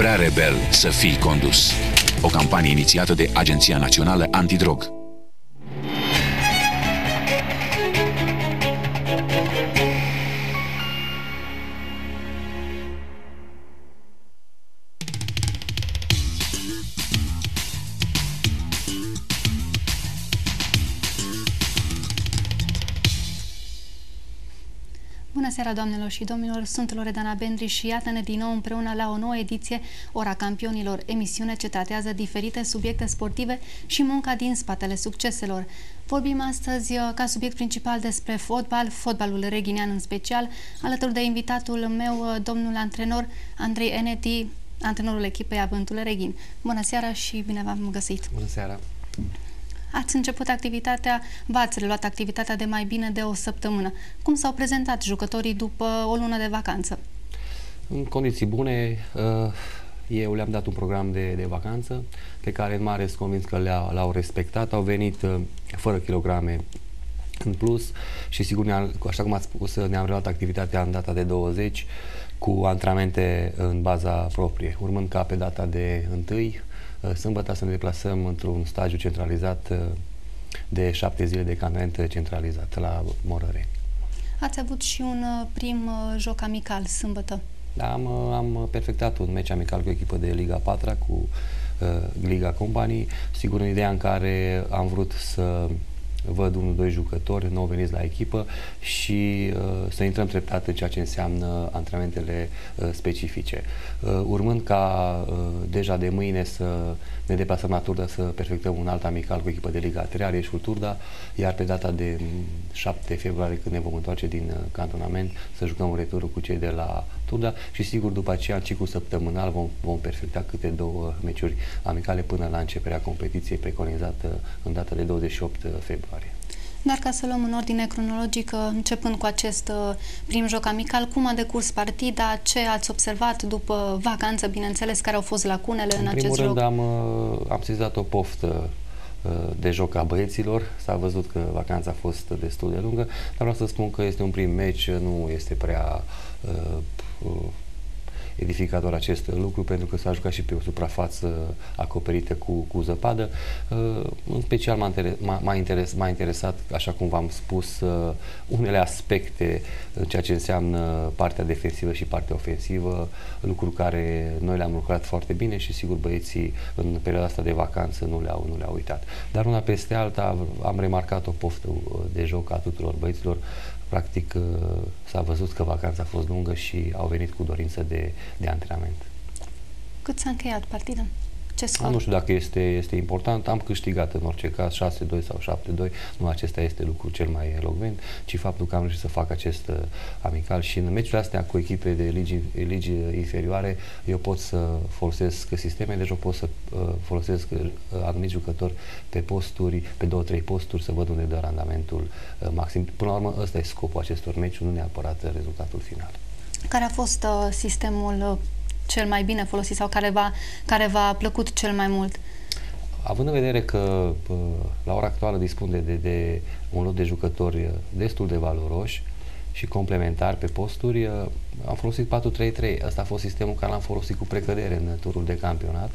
prea rebel să fii condus. O campanie inițiată de Agenția Națională Antidrog. Seara, doamnelor și domnilor! Sunt Loredana Bendri și iată-ne din nou împreună la o nouă ediție Ora Campionilor, emisiune ce tratează diferite subiecte sportive și munca din spatele succeselor. Vorbim astăzi uh, ca subiect principal despre fotbal, fotbalul reghinean în special, alături de invitatul meu, uh, domnul antrenor Andrei Eneti, antrenorul echipei Avântul Reghin. Bună seara și bine v-am găsit! Bună seara! Ați început activitatea, v-ați reluat activitatea de mai bine de o săptămână. Cum s-au prezentat jucătorii după o lună de vacanță? În condiții bune, uh, eu le-am dat un program de, de vacanță pe care în mare sunt convins că l-au respectat, au venit uh, fără kilograme în plus și sigur, așa cum ați spus, ne-am reluat activitatea în data de 20 cu antrenamente în baza proprie, urmând ca pe data de 1 Uh, sâmbătă să ne deplasăm într-un stagiu centralizat uh, de șapte zile de campament centralizat la Morăre. Ați avut și un uh, prim joc amical sâmbătă. Da, am, am perfectat un meci amical cu o echipă de Liga 4 cu uh, Liga Company, sigur în ideea în care am vrut să văd unul, doi jucători nou veniți la echipă și uh, să intrăm treptat în ceea ce înseamnă antrenamentele uh, specifice. Uh, urmând ca uh, deja de mâine să ne deplasăm la Turda să perfectăm un alt amical cu echipă de Liga 3, Arieșul Turda, iar pe data de 7 februarie, când ne vom întoarce din uh, cantonament, să jucăm returul cu cei de la Turda și sigur după aceea în ciclu săptămânal vom, vom perfecta câte două meciuri amicale până la începerea competiției preconizată în data de 28 februarie. Dar ca să luăm în ordine cronologică, începând cu acest uh, prim joc amical, cum a decurs partida, ce ați observat după vacanță, bineînțeles, care au fost lacunele în, în acest joc? În primul rând am, uh, am sezat o poftă uh, de joc a băieților. S-a văzut că vacanța a fost destul de lungă, dar vreau să spun că este un prim meci, nu este prea uh, edificator acest lucru pentru că s-a jucat și pe o suprafață acoperită cu, cu zăpadă. Uh, în special m-a, interes, m-a, interes, m-a interesat, așa cum v-am spus, uh, unele aspecte în ceea ce înseamnă partea defensivă și partea ofensivă, lucruri care noi le-am lucrat foarte bine și sigur băieții în perioada asta de vacanță nu le-au, nu le-au uitat. Dar una peste alta am remarcat o poftă de joc a tuturor băieților practic uh, s-a văzut că vacanța a fost lungă și au venit cu dorință de, de antrenament. Cât s-a încheiat partida? Ce scor? Nu știu dacă este, este important. Am câștigat în orice caz 6-2 sau 7-2. Nu acesta este lucrul cel mai elogvent, ci faptul că am reușit să fac acest uh, amical și în meciurile astea cu echipe de ligi, ligi inferioare eu pot să folosesc sisteme, deci eu pot să uh, folosesc uh, anumiți jucători pe posturi, pe 2-3 posturi, să văd unde dă randamentul uh, maxim. Până la urmă, ăsta e scopul acestor meciuri, nu neapărat rezultatul final. Care a fost uh, sistemul uh, cel mai bine folosit sau care v-a, care v-a plăcut cel mai mult? Având în vedere că la ora actuală dispun de, de, de un lot de jucători destul de valoroși și complementari pe posturi, am folosit 4-3-3. Asta a fost sistemul care l-am folosit cu precădere în turul de campionat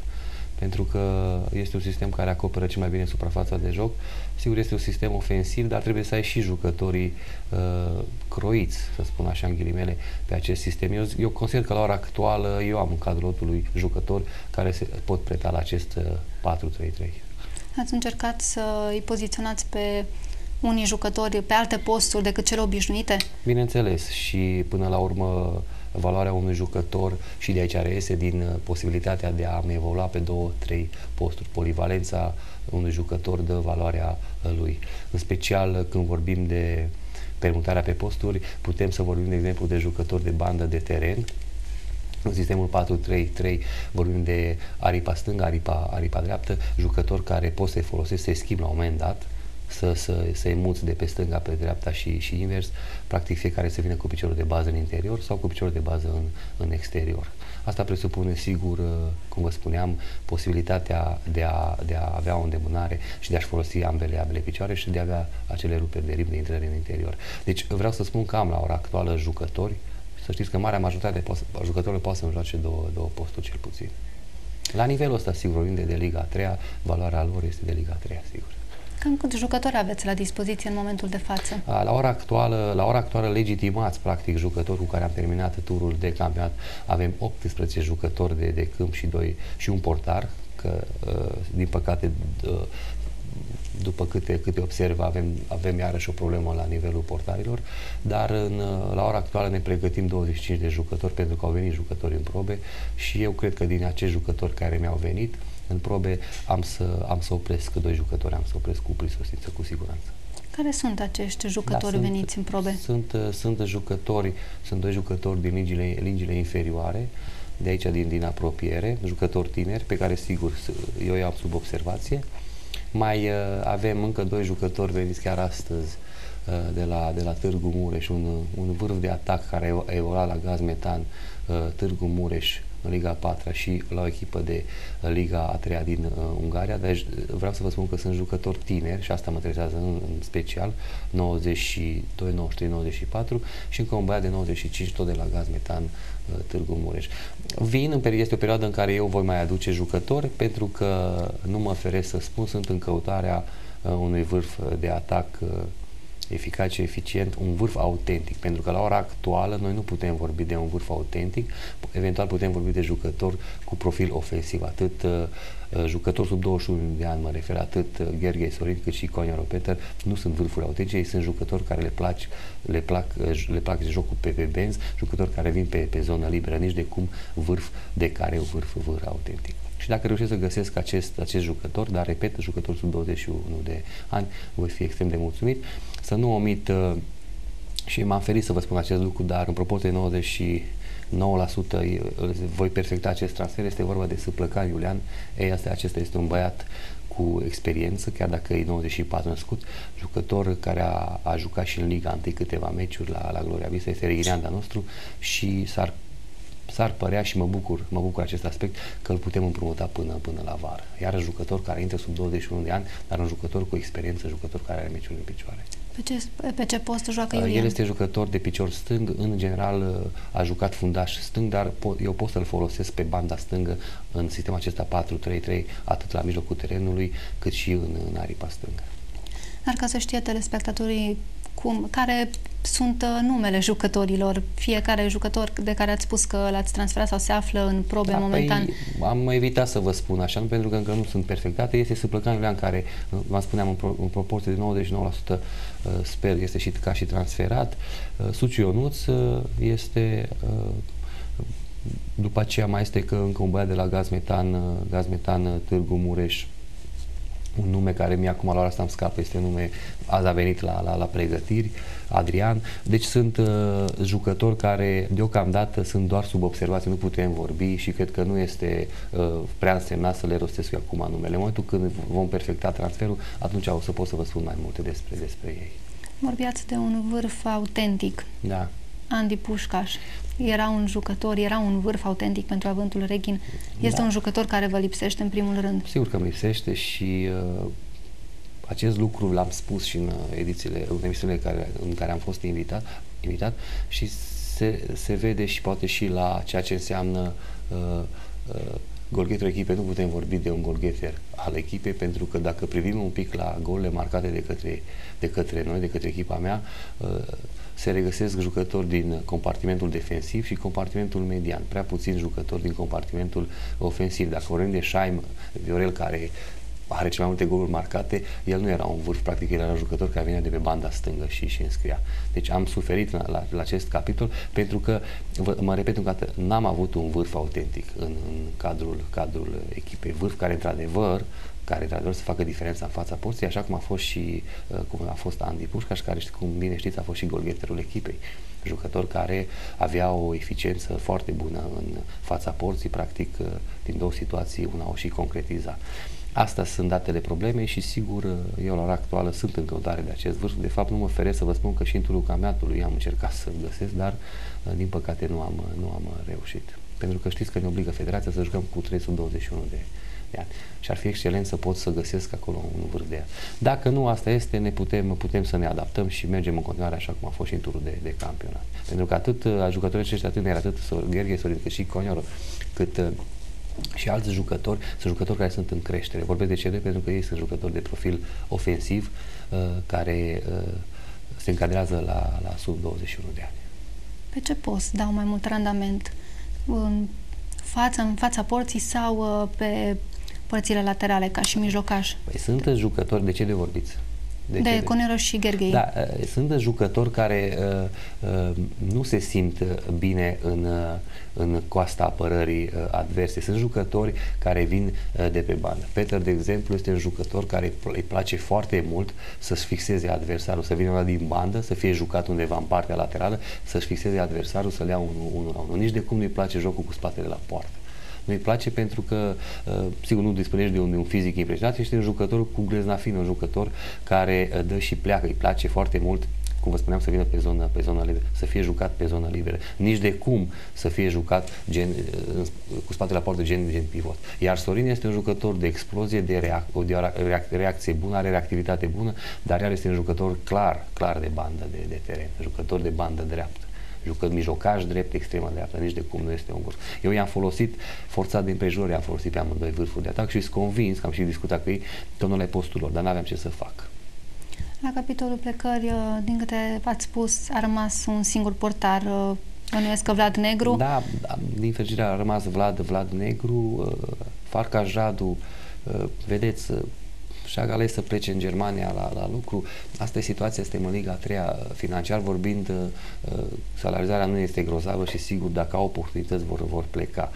pentru că este un sistem care acoperă cel mai bine suprafața de joc. Sigur, este un sistem ofensiv, dar trebuie să ai și jucătorii uh, croiți, să spun așa în ghilimele, pe acest sistem. Eu, eu consider că la ora actuală eu am în cadrul lotului jucători care se pot preta la acest uh, 4-3-3. Ați încercat să îi poziționați pe unii jucători pe alte posturi decât cele obișnuite? Bineînțeles și până la urmă valoarea unui jucător și de aici reiese din uh, posibilitatea de a evolua pe două, trei posturi. Polivalența unui jucător dă valoarea uh, lui. În special uh, când vorbim de permutarea pe posturi, putem să vorbim, de exemplu, de jucători de bandă de teren, în sistemul 4-3-3 vorbim de aripa stângă, aripa, aripa dreaptă, jucători care pot să-i folosesc, să-i schimb la un moment dat, să, să, să-i muți de pe stânga pe dreapta și, și invers, practic fiecare să vină cu piciorul de bază în interior sau cu piciorul de bază în, în exterior. Asta presupune, sigur, cum vă spuneam, posibilitatea de a, de a avea o îndemânare și de a-și folosi ambele, ambele picioare și de a avea acele ruperi de ritm de intrare în interior. Deci vreau să spun că am la ora actuală jucători să știți că marea majoritate a jucătorilor poate să joace două, două posturi cel puțin. La nivelul ăsta, sigur, vorbim de, de Liga 3 valoarea lor este de Liga 3 sigur. Cam câți jucători aveți la dispoziție în momentul de față? La ora actuală, la ora actuală legitimați, practic, jucători cu care am terminat turul de campionat. Avem 18 jucători de, de câmp și, doi, și un portar, că, din păcate, după câte, câte observ, avem, avem iarăși o problemă la nivelul portarilor, dar în, la ora actuală ne pregătim 25 de jucători pentru că au venit jucători în probe și eu cred că din acești jucători care mi-au venit în probe am să, am să opresc doi jucători, am să opresc cu prisosință, cu siguranță. Care sunt acești jucători da, veniți sunt, în probe? Sunt, sunt jucători, sunt doi jucători din ligile, ligile inferioare, de aici din, din apropiere, jucători tineri pe care sigur eu i-am sub observație mai uh, avem încă doi jucători veniți chiar astăzi uh, de la, de la Târgu Mureș, un, un vârf de atac care a evoluat la gaz metan uh, Târgu Mureș în Liga 4 și la o echipă de Liga a 3 din uh, Ungaria. Deci vreau să vă spun că sunt jucători tineri și asta mă interesează în, în special, 92, 93, 94 și încă un băiat de 95 tot de la Gaz Metan uh, Târgu Mureș. Vin, în este o perioadă în care eu voi mai aduce jucători pentru că nu mă feresc să spun, sunt în căutarea uh, unui vârf de atac uh, eficace, eficient, un vârf autentic, pentru că la ora actuală noi nu putem vorbi de un vârf autentic, eventual putem vorbi de jucători cu profil ofensiv, atât uh, uh jucători sub 21 de ani, mă refer, atât uh, Gheorghe Sorin cât și Conia Ropeter, nu sunt vârfuri autentice, ei sunt jucători care le, plac, le plac, uh, le plac jocul pe, pe benz, jucători care vin pe, pe zonă liberă, nici de cum vârf de care vârf, vârf autentic. Și dacă reușesc să găsesc acest, acest jucător, dar repet, jucător sub 21 de ani, voi fi extrem de mulțumit. Să nu omit uh, și m-am ferit să vă spun acest lucru, dar în proporție de 99% voi perfecta acest transfer. Este vorba de Sâplăcan Iulian. Ei, asta, acesta este un băiat cu experiență, chiar dacă e 94 născut, jucător care a, a jucat și în Liga 1 câteva meciuri la, la Gloria Vista, este Reghinanda nostru și s-ar s-ar părea și mă bucur, mă bucur acest aspect că îl putem împrumuta până, până la vară. Iar jucător care intră sub 21 de ani, dar un jucător cu experiență, jucător care are meciuri în picioare. Pe ce, pe ce post joacă Iulian? El este jucător de picior stâng, în general a jucat fundaș stâng, dar eu pot să-l folosesc pe banda stângă în sistemul acesta 4-3-3, atât la mijlocul terenului, cât și în, în aripa stângă. Dar ca să știe telespectatorii cum, care sunt uh, numele jucătorilor, fiecare jucător de care ați spus că l-ați transferat sau se află în probe da, momentan? Păi, am evitat să vă spun așa, nu pentru că încă nu sunt perfectate. Este Sâplăcan Iulian care, uh, v-am spuneam, în, pro, în proporție de 99% uh, sper este și ca și transferat. Suciu Ionuț este după aceea mai este că încă un băiat de la Gaz Metan, Gaz Metan Târgu Mureș, un nume care mi acum la ora asta îmi scapă, este nume, azi a venit la, la, la pregătiri, Adrian. Deci sunt uh, jucători care deocamdată sunt doar sub observație, nu putem vorbi și cred că nu este uh, prea însemnat să le rostesc eu acum numele. În momentul când vom perfecta transferul, atunci o să pot să vă spun mai multe despre, despre ei. Vorbiați de un vârf autentic. Da. Andy Pușcaș era un jucător, era un vârf autentic pentru avântul Reghin. Este da. un jucător care vă lipsește în primul rând? Sigur că îmi lipsește și uh, acest lucru l-am spus și în uh, edițiile, în emisiunile care, în care am fost invitat, invitat și se, se vede și poate și la ceea ce înseamnă uh, uh, golgheterul echipei. Nu putem vorbi de un golgheter al echipei pentru că dacă privim un pic la golele marcate de către, de către noi, de către echipa mea, uh, se regăsesc jucători din compartimentul defensiv și compartimentul median. Prea puțin jucători din compartimentul ofensiv. Dacă vorbim de Shaim Viorel, care are cele mai multe goluri marcate, el nu era un vârf, practic el era un jucător care venea de pe banda stângă și și înscria. Deci am suferit la, la, la acest capitol pentru că, vă, mă repet încă o dată, n-am avut un vârf autentic în, în cadrul, cadrul echipei. Vârf care, într-adevăr, care într-adevăr să facă diferența în fața porții, așa cum a fost și uh, cum a fost Andy Pușcaș, care, cum bine știți, a fost și golgheterul echipei. Jucător care avea o eficiență foarte bună în fața porții, practic, uh, din două situații, una o și concretiza. Astea sunt datele problemei și sigur eu la ora actuală sunt în căutare de acest vârf. De fapt nu mă feresc să vă spun că și în turul campionatului am încercat să găsesc, dar uh, din păcate nu am, nu am reușit. Pentru că știți că ne obligă federația să jucăm cu 321 de, de ani. Și ar fi excelent să pot să găsesc acolo un vârf de ea. Dacă nu asta este, ne putem, putem să ne adaptăm și mergem în continuare așa cum a fost și în turul de, de campionat. Pentru că atât uh, jucătorii aceștia tineri, atât Gheorghe Sorin, cât și Conioro, cât uh, și alți jucători, sunt jucători care sunt în creștere. Vorbesc de ce pentru că ei sunt jucători de profil ofensiv uh, care uh, se încadrează la, la sub 21 de ani. Pe ce post dau mai mult randament? În fața, în fața porții sau uh, pe părțile laterale, ca și mijlocaș? Păi sunt jucători, de ce de vorbiți? De, de Conero și Gherghei. Da, uh, sunt jucători care uh, uh, nu se simt bine în, uh, în coasta apărării uh, adverse. Sunt jucători care vin uh, de pe bandă. Peter, de exemplu, este un jucător care îi place foarte mult să-și fixeze adversarul, să vină din bandă, să fie jucat undeva în partea laterală, să-și fixeze adversarul, să le ia unul, unul la unul. Nici de cum nu-i place jocul cu spatele la poartă. Nu-i place pentru că, uh, sigur, nu dispunești de un, de un fizic impresionant, ești un jucător cu grezna fină, un jucător care uh, dă și pleacă, îi place foarte mult cum vă spuneam, să vină pe zona, pe zona liberă, să fie jucat pe zona liberă. Nici de cum să fie jucat gen, uh, cu spatele la poartă gen, gen pivot. Iar Sorin este un jucător de explozie, de, reac, de reac, reacție bună, are reactivitate bună, dar el este un jucător clar, clar de bandă de, de teren, jucător de bandă dreaptă jucă mijlocaș drept, extremă dreaptă, nici de cum nu este un vârf. Eu i-am folosit forța de împrejurări, am folosit pe amândoi vârfuri de atac și sunt convins, că am și discutat cu ei, că nu le postul lor, dar n-aveam ce să fac. La capitolul plecări, uh, din câte ați spus, a rămas un singur portar uh, Bănuiesc că Vlad Negru? Da, da, din fericire a rămas Vlad, Vlad Negru, uh, Farca Jadu, vedeți, și-a ales să plece în Germania la, la lucru. Asta e situația, este în Liga 3 financiar vorbind, uh, salarizarea nu este grozavă și sigur dacă au oportunități vor, vor pleca.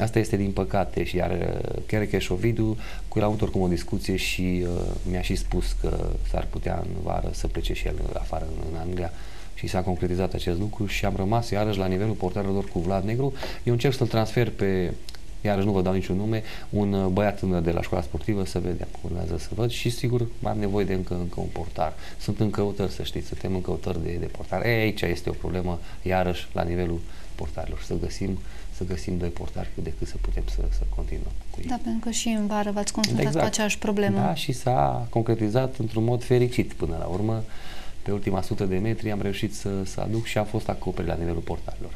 Asta este din păcate și iar uh, chiar că Șovidu, cu el a avut oricum o discuție și uh, mi-a și spus că s-ar putea în vară să plece și el afară în, în Anglia și s-a concretizat acest lucru și am rămas iarăși la nivelul portarilor cu Vlad Negru. Eu încerc să-l transfer pe iarăși nu vă dau niciun nume, un uh, băiat tânăr de la școala sportivă, să vedem, urmează să văd și sigur mai am nevoie de încă, încă un portar. Sunt în căutări, să știți, suntem în căutări de, de portar. E, aici este o problemă, iarăși, la nivelul portarilor, să găsim să găsim doi portari cât de cât să putem să, să continuăm cu ei. Da, pentru că și în vară v-ați confruntat exact. cu aceeași problemă. Da, și s-a concretizat într-un mod fericit până la urmă. Pe ultima sută de metri am reușit să, să aduc și a fost acoperit la nivelul portarilor.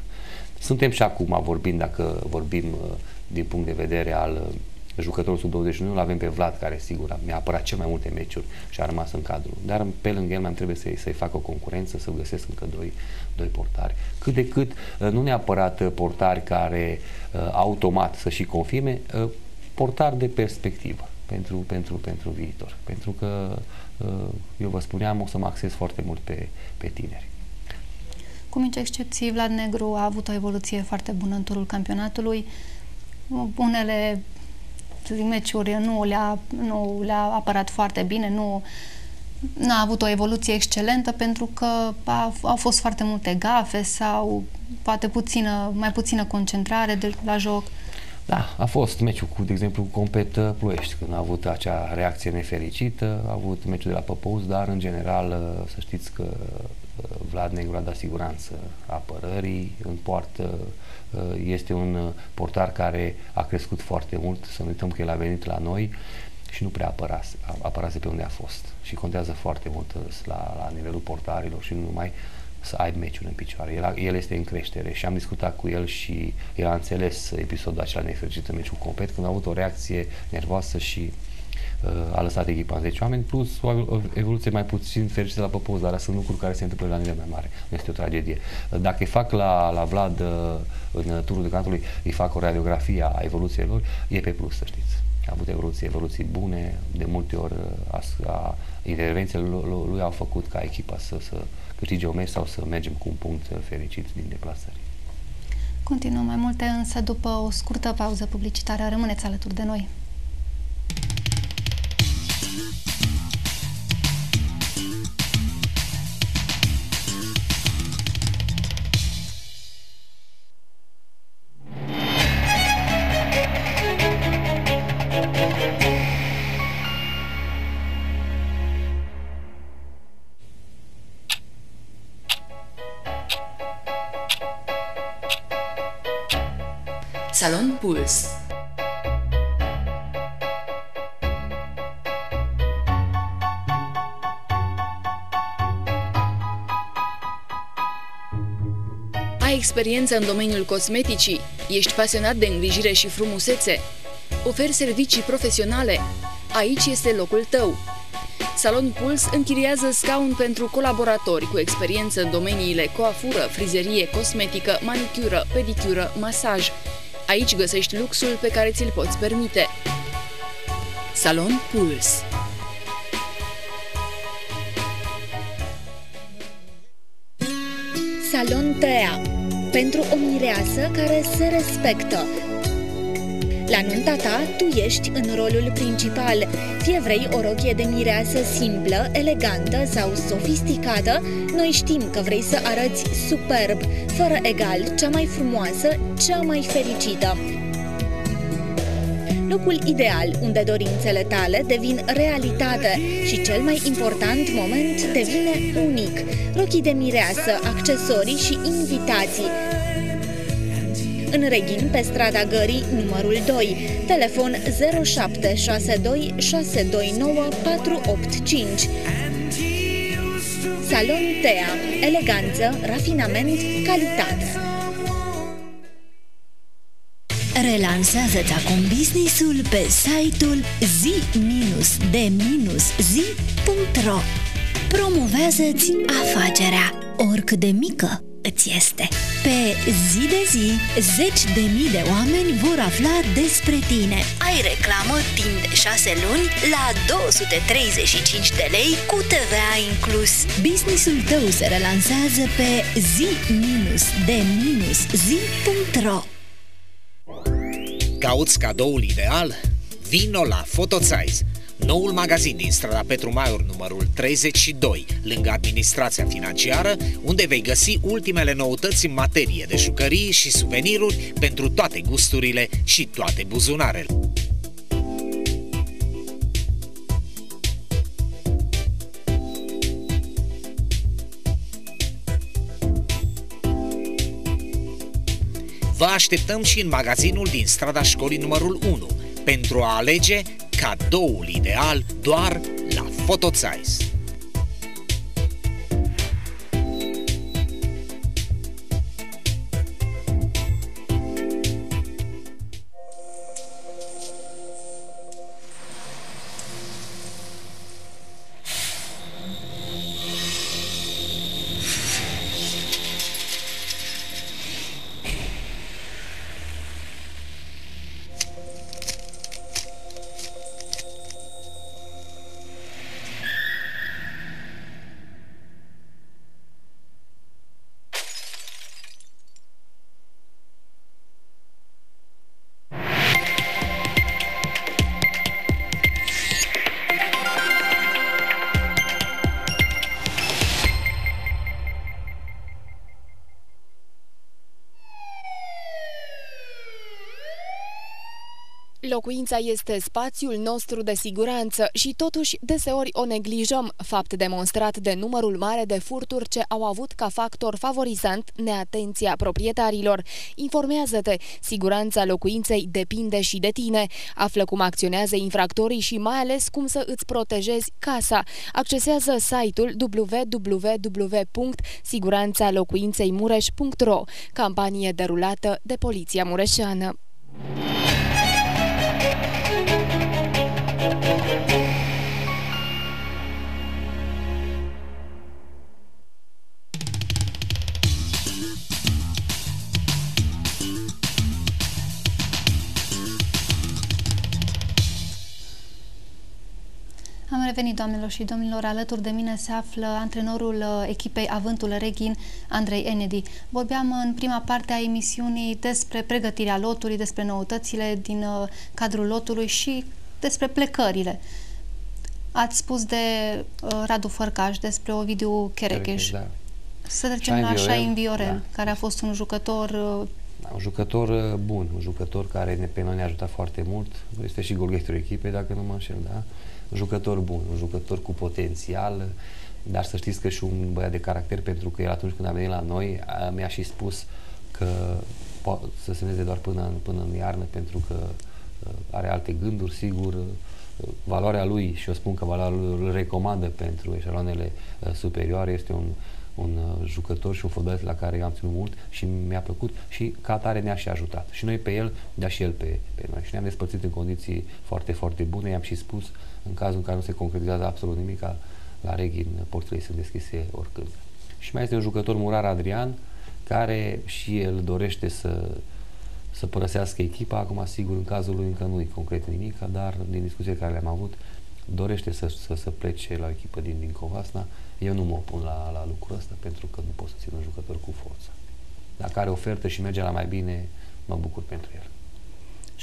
Suntem și acum vorbind, dacă vorbim uh, din punct de vedere al uh, jucătorul sub 21, îl avem pe Vlad, care sigur mi-a apărat cel mai multe meciuri și a rămas în cadru. Dar pe lângă el mai trebuie să-i, să fac o concurență, să găsesc încă doi, doi portari. Cât de cât, uh, nu neapărat portari care automat să și confirme, portari de perspectivă pentru, pentru, pentru viitor. Pentru că, eu vă spuneam, o să mă acces foarte mult pe, pe tineri. Cu mici excepții, Vlad Negru a avut o evoluție foarte bună în turul campionatului. Unele meciuri nu le-a, nu le-a apărat foarte bine, nu n-a avut o evoluție excelentă pentru că a, au fost foarte multe gafe sau poate puțină, mai puțină concentrare de, la joc. Da, a fost meciul cu, de exemplu, cu Compet uh, Ploiești, când a avut acea reacție nefericită, a avut meciul de la Păpăuz, dar în general uh, să știți că Vlad Negru a dat siguranță apărării în poartă. Este un portar care a crescut foarte mult, să nu uităm că el a venit la noi și nu prea apărase, apărase pe unde a fost și contează foarte mult la, la nivelul portarilor și nu numai să aibă meciuri în picioare. El, el este în creștere și am discutat cu el și el a înțeles episodul acela nefericit în meciul complet când a avut o reacție nervoasă și a lăsat echipa în 10 oameni, plus o evoluție mai puțin fericită la Păpoz, dar sunt lucruri care se întâmplă la nivel mai mare. Nu este o tragedie. Dacă îi fac la, la Vlad uh, în turul de cantului, îi fac o radiografie a evoluției lor, e pe plus, să știți. A avut evoluții, evoluții bune, de multe ori uh, a, a, intervențiile lui, lui au făcut ca echipa să, să câștige o meci sau să mergem cu un punct fericit din deplasări. Continuăm mai multe, însă după o scurtă pauză publicitară, rămâneți alături de noi. Salon Puls experiență în domeniul cosmeticii? Ești pasionat de îngrijire și frumusețe? Oferi servicii profesionale? Aici este locul tău. Salon Puls închiriază scaun pentru colaboratori cu experiență în domeniile coafură, frizerie, cosmetică, manicură, pedicură, masaj. Aici găsești luxul pe care ți-l poți permite. Salon Puls Salon Tea pentru o mireasă care se respectă. La nunta ta, tu ești în rolul principal. Fie vrei o rochie de mireasă simplă, elegantă sau sofisticată, noi știm că vrei să arăți superb, fără egal, cea mai frumoasă, cea mai fericită locul ideal unde dorințele tale devin realitate și cel mai important moment devine unic. Rochii de mireasă, accesorii și invitații. În Reghin, pe strada Gării, numărul 2, telefon 0762 629 485. Salon Tea, eleganță, rafinament, calitate. Relansează-ți acum businessul pe site-ul zi-de-zi.ro Promovează-ți afacerea, oricât de mică îți este. Pe zi de zi, zeci de mii de oameni vor afla despre tine. Ai reclamă timp de 6 luni la 235 de lei cu TVA inclus. Businessul tău se relansează pe zi-de-zi.ro Cauți cadoul ideal? Vino la Photosize, noul magazin din strada Petru Maior numărul 32, lângă administrația financiară, unde vei găsi ultimele noutăți în materie de jucării și suveniruri pentru toate gusturile și toate buzunarele. Vă așteptăm și în magazinul din strada școlii numărul 1 pentru a alege cadoul ideal doar la Photosize. Locuința este spațiul nostru de siguranță și totuși deseori o neglijăm, fapt demonstrat de numărul mare de furturi ce au avut ca factor favorizant neatenția proprietarilor. Informează-te, siguranța locuinței depinde și de tine. Află cum acționează infractorii și mai ales cum să îți protejezi casa. Accesează site-ul www.siguranțalocuințeimureș.ro Campanie derulată de Poliția Mureșeană. Am revenit, doamnelor și domnilor. Alături de mine se află antrenorul uh, echipei Avântul Reghin, Andrei Enedi. Vorbeam în prima parte a emisiunii despre pregătirea lotului, despre noutățile din uh, cadrul lotului și despre plecările. Ați spus de uh, Radu Fărcaș, despre Ovidiu Cherecheș. Da. Să trecem la Șain Viorel, da. care a fost un jucător da, un jucător bun, un jucător care ne, pe noi ne-a ajutat foarte mult. Este și golgheterul echipei, dacă nu mă înșel, da? Un jucător bun, un jucător cu potențial, dar să știți că și un băiat de caracter, pentru că el atunci când a venit la noi mi-a și spus că poate să se vede doar până, până în iarnă, pentru că uh, are alte gânduri, sigur, uh, valoarea lui, și eu spun că valoarea lui îl recomandă pentru eșaloanele uh, superioare, este un un uh, jucător și un fotbalist la care am ținut mult și mi-a plăcut și ca atare ne-a și ajutat. Și noi pe el, dar și el pe, pe noi. Și ne-am despărțit în condiții foarte, foarte bune. I-am și spus, în cazul în care nu se concretizează absolut nimic, la Reghin porțile sunt deschise oricând. Și mai este un jucător Murar Adrian, care și el dorește să, să părăsească echipa. Acum, sigur, în cazul lui încă nu e concret nimic, dar din discuțiile care le-am avut, dorește să, să, să plece la o echipă din, din Covasna. Eu nu mă opun la, la lucrul ăsta pentru că nu pot să țin un jucător cu forță. Dacă are ofertă și merge la mai bine, mă bucur pentru el.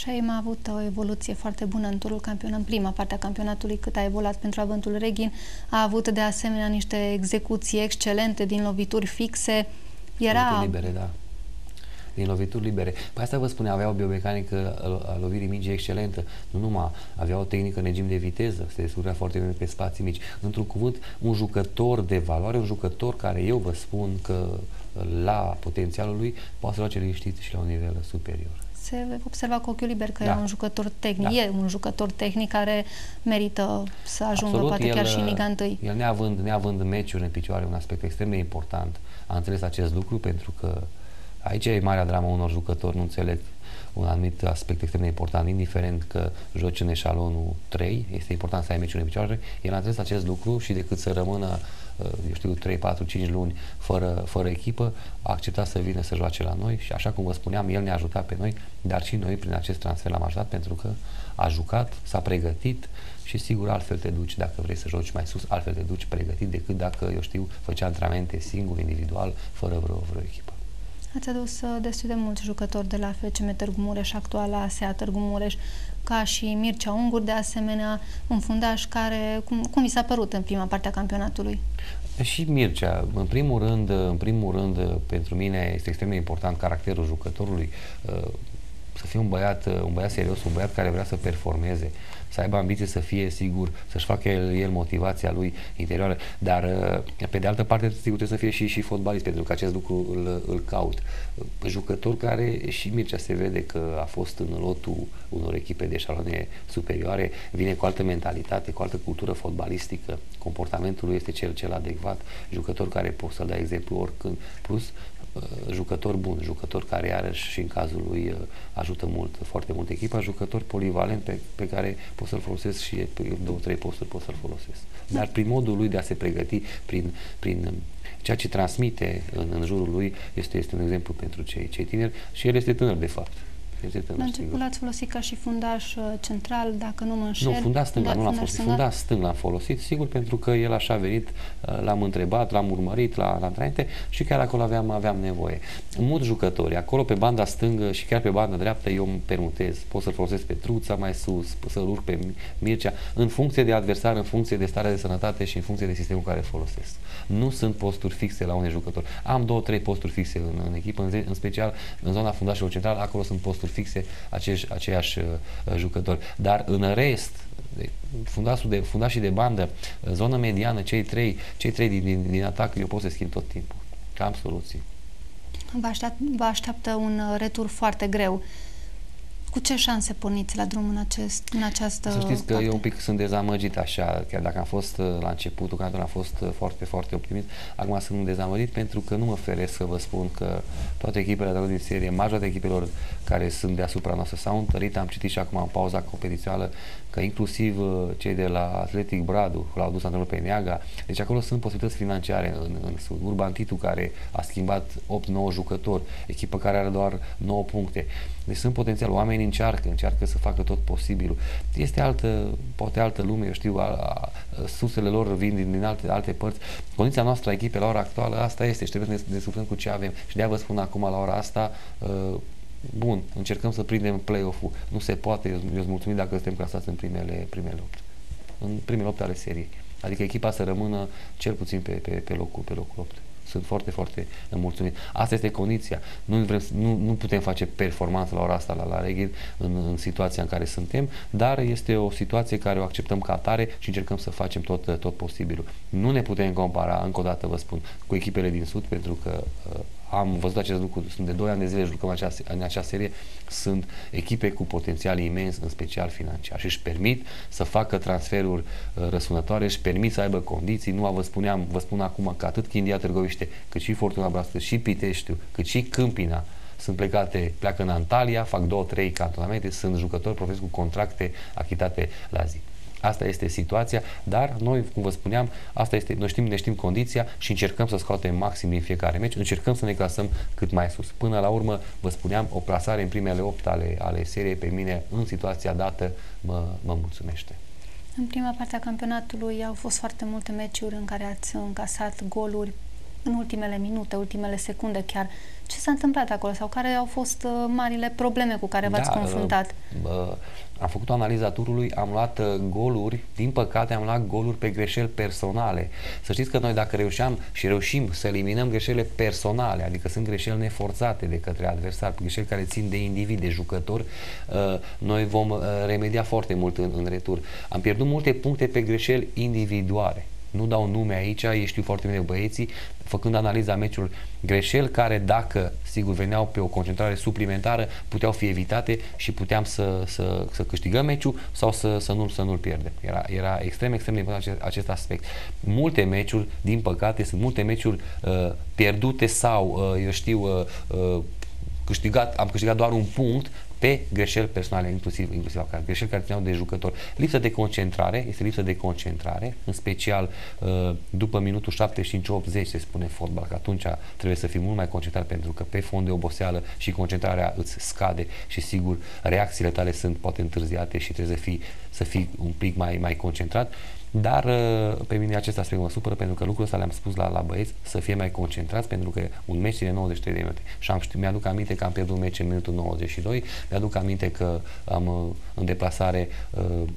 Și ai avut o evoluție foarte bună în turul campionat, în prima parte a campionatului, cât a evoluat pentru avântul Reghin. A avut de asemenea niște execuții excelente din lovituri fixe. Era... Lovituri libere, da. Din lovituri libere. Păi asta vă spune, avea o biomecanică a lovirii mingii excelentă. Nu numai, avea o tehnică în regim de viteză, se descurca foarte bine pe spații mici. Într-un cuvânt, un jucător de valoare, un jucător care eu vă spun că la potențialul lui poate să lua liniștit și la un nivel superior se observa cu ochiul liber că da. e un jucător tehnic. Da. E un jucător tehnic care merită să ajungă Absolut, poate el, chiar și în Liga 1. El neavând, neavând meciuri în picioare, un aspect extrem de important. A înțeles acest lucru pentru că aici e marea dramă unor jucători, nu înțeleg un anumit aspect extrem de important, indiferent că joci în eșalonul 3, este important să ai meciuri în picioare, el a înțeles acest lucru și decât să rămână Uh, eu știu, 3, 4, 5 luni fără, fără echipă, a acceptat să vină să joace la noi și așa cum vă spuneam, el ne-a ajutat pe noi, dar și noi prin acest transfer l-am ajutat pentru că a jucat, s-a pregătit și sigur altfel te duci dacă vrei să joci mai sus, altfel te duci pregătit decât dacă, eu știu, făcea antrenamente singur, individual, fără vreo, vreo echipă. Ați adus uh, destul de mulți jucători de la FCM Târgu Mureș, actuala SEA Târgu Mureș, ca și Mircea Ungur, de asemenea, un fundaș care, cum, cum vi s-a părut în prima parte a campionatului? Și Mircea, în primul rând, în primul rând, pentru mine este extrem de important caracterul jucătorului, uh, să fie un băiat, un băiat serios, un băiat care vrea să performeze, să aibă ambiție să fie sigur, să-și facă el, el motivația lui interioară, dar uh, pe de altă parte sigur trebuie să fie și, și fotbalist, pentru că acest lucru îl, îl caut. Jucător care și Mircea se vede că a fost în lotul unor echipe de șalone superioare, vine cu altă mentalitate, cu altă cultură fotbalistică, comportamentul lui este cel cel adecvat, jucător care poți să dai exemplu oricând, plus Uh, jucător bun, jucător care iarăși și în cazul lui uh, ajută mult, foarte mult echipa, jucător polivalent pe, pe care pot să-l folosesc și pe două, trei posturi pot să-l folosesc. Dar prin modul lui de a se pregăti, prin, prin um, ceea ce transmite în, în jurul lui, este, este un exemplu pentru cei, cei tineri și el este tânăr de fapt. La început l-ați folosit ca și fundaș uh, central, dacă nu mă înșel. Nu, fundaș stânga, nu l-am folosit. Fundaș stâng l-am folosit, sigur, pentru că el așa a venit, uh, l-am întrebat, l-am urmărit la, la antrenamente și chiar acolo aveam, aveam nevoie. Mulți jucători, acolo pe banda stângă și chiar pe banda dreaptă, eu îmi permutez. Pot să-l folosesc pe Truța mai sus, să-l urc pe Mircea, în funcție de adversar, în funcție de starea de sănătate și în funcție de sistemul care folosesc. Nu sunt posturi fixe la unui jucător. Am două, trei posturi fixe în, în echipă, în, în special în zona fundașilor central, acolo sunt posturi fixe, acești, aceiași uh, jucători. Dar în rest, de fundașul de, fundașii de bandă, zonă mediană, cei trei, cei trei din, din, din atac, eu pot să schimb tot timpul. Cam soluții. Vă așteaptă, vă așteaptă un uh, retur foarte greu. Cu ce șanse porniți la drum în, acest, în această Să știți că parte? eu un pic sunt dezamăgit așa, chiar dacă am fost uh, la începutul când am fost uh, foarte, foarte optimist, acum sunt dezamăgit pentru că nu mă feresc să vă spun că toate echipele de din serie, majoritatea echipelor care sunt deasupra noastră s-au întărit, am citit și acum în pauza competițională că inclusiv uh, cei de la Atletic Bradu l-au dus antrenor pe Neaga, deci acolo sunt posibilități financiare în, în Sud. Urban Titu care a schimbat 8-9 jucători, echipă care are doar 9 puncte. Deci sunt potențial, oamenii încearcă, încearcă să facă tot posibilul. Este altă, poate altă lume, eu știu, a, a, susele lor vin din, din alte, alte părți. Condiția noastră a echipei la ora actuală, asta este și trebuie să ne descurcăm cu ce avem. Și de-aia vă spun acum la ora asta, uh, bun, încercăm să prindem play-off-ul. Nu se poate, eu, eu mulțumit dacă suntem clasați în primele, primele 8. În primele 8 ale seriei. Adică echipa să rămână cel puțin pe, pe, pe, locul, pe locul 8 sunt foarte, foarte mulțumit. Asta este condiția. Nu, vrem, nu, nu putem face performanță la ora asta la, la Reghin în, în situația în care suntem, dar este o situație care o acceptăm ca atare și încercăm să facem tot, tot posibilul. Nu ne putem compara, încă o dată vă spun, cu echipele din Sud, pentru că uh, am văzut acest lucru, sunt de 2 ani de zile jucăm acea, în acea serie, sunt echipe cu potențial imens, în special financiar. Și își permit să facă transferuri uh, răsunătoare, își permit să aibă condiții, nu vă spuneam, vă spun acum că atât Chindia Târgoviște, cât și Fortuna Brască, și Piteștiu, cât și Câmpina, sunt plecate, pleacă în Antalya, fac două, trei cantonamente, sunt jucători profesioniști cu contracte achitate la zi. Asta este situația, dar noi, cum vă spuneam, asta este, noi știm, ne știm condiția și încercăm să scoatem maxim din fiecare meci, încercăm să ne clasăm cât mai sus. Până la urmă, vă spuneam, o plasare în primele 8 ale, ale seriei pe mine, în situația dată, mă, mă mulțumește. În prima parte a campionatului au fost foarte multe meciuri în care ați încasat goluri în ultimele minute, ultimele secunde chiar. Ce s-a întâmplat acolo sau care au fost uh, marile probleme cu care v-ați da, confruntat? Uh, uh, am făcut o analiză a turului, am luat uh, goluri, din păcate am luat goluri pe greșeli personale. Să știți că noi dacă reușeam și reușim să eliminăm greșelile personale, adică sunt greșeli neforțate de către adversar, greșeli care țin de individ, de jucător, uh, noi vom uh, remedia foarte mult în, în retur. Am pierdut multe puncte pe greșeli individuale nu dau nume aici, ei știu foarte bine băieții, făcând analiza meciului, greșeli care dacă, sigur, veneau pe o concentrare suplimentară, puteau fi evitate și puteam să, să, să câștigăm meciul sau să, să, nu, să nu-l pierdem. Era, era extrem, extrem de important acest, acest aspect. Multe meciuri, din păcate, sunt multe meciuri uh, pierdute sau, uh, eu știu, uh, uh, câștigat, am câștigat doar un punct pe greșeli personale, inclusiv, inclusiv acasă, greșeli care țineau de jucător. Lipsă de concentrare, este lipsă de concentrare, în special uh, după minutul 75-80 se spune fotbal, că atunci trebuie să fii mult mai concentrat pentru că pe fond de oboseală și concentrarea îți scade și sigur reacțiile tale sunt poate întârziate și trebuie să fii, să fii un pic mai, mai concentrat. Dar uh, pe mine acest aspect mă supără pentru că lucrul ăsta le-am spus la, la băieți să fie mai concentrați pentru că un meci ține 93 de minute. Și am știu, mi-aduc aminte că am pierdut un meci în minutul 92, mi-aduc aminte că am uh, în deplasare uh,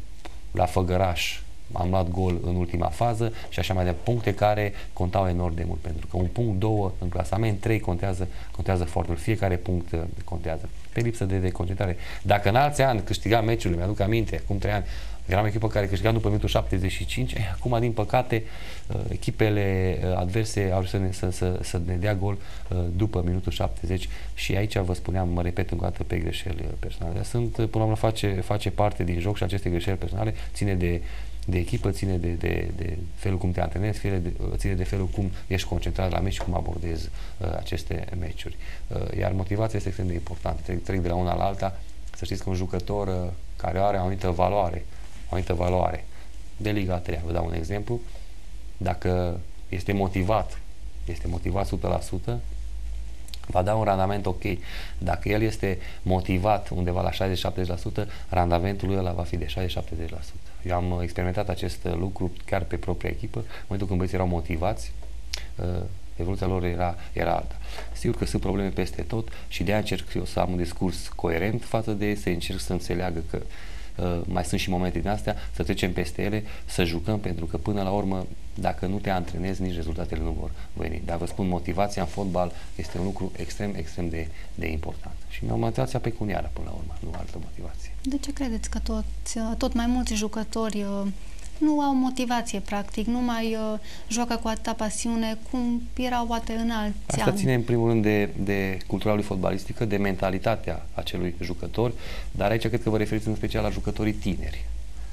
la Făgăraș am luat gol în ultima fază și așa mai departe. Puncte care contau enorm de mult, pentru că un punct, două în clasament, trei contează, contează foarte mult. Fiecare punct contează. Pe lipsă de, de concentrare. Dacă în alți ani câștigam meciurile, mi-aduc aminte, acum trei ani, Eram o echipă care câștiga după minutul 75. Eh, acum, din păcate, uh, echipele uh, adverse au să ne, să, să, să ne dea gol uh, după minutul 70 și aici vă spuneam, mă repet încă o dată pe greșeli personale. Sunt, până la urmă, face, face parte din joc și aceste greșeli personale ține de, de echipă, ține de, de, de felul cum te antrenezi, de, ține de felul cum ești concentrat la meci și cum abordezi uh, aceste meciuri. Uh, iar motivația este extrem de importantă. Trec, trec de la una la alta. Să știți că un jucător uh, care are o anumită valoare o anumită valoare de Liga 3. Vă dau un exemplu. Dacă este motivat, este motivat 100%, va da un randament ok. Dacă el este motivat undeva la 60-70%, randamentul lui ăla va fi de 60-70%. Eu am experimentat acest lucru chiar pe propria echipă. În momentul când băieții erau motivați, uh, evoluția lor era, era alta. Sigur că sunt probleme peste tot și de aia încerc eu să am un discurs coerent față de ei, să încerc să înțeleagă că Uh, mai sunt și momente din astea, să trecem peste ele, să jucăm, pentru că până la urmă, dacă nu te antrenezi, nici rezultatele nu vor veni. Dar vă spun, motivația în fotbal este un lucru extrem, extrem de, de important. Și motivația pecuniară, până la urmă, nu altă motivație. De ce credeți că tot, tot mai mulți jucători uh, nu au motivație, practic, nu mai uh, joacă cu atâta pasiune cum erau poate în alți Asta ani. ține în primul rând de, de cultura lui fotbalistică, de mentalitatea acelui jucător, dar aici cred că vă referiți în special la jucătorii tineri.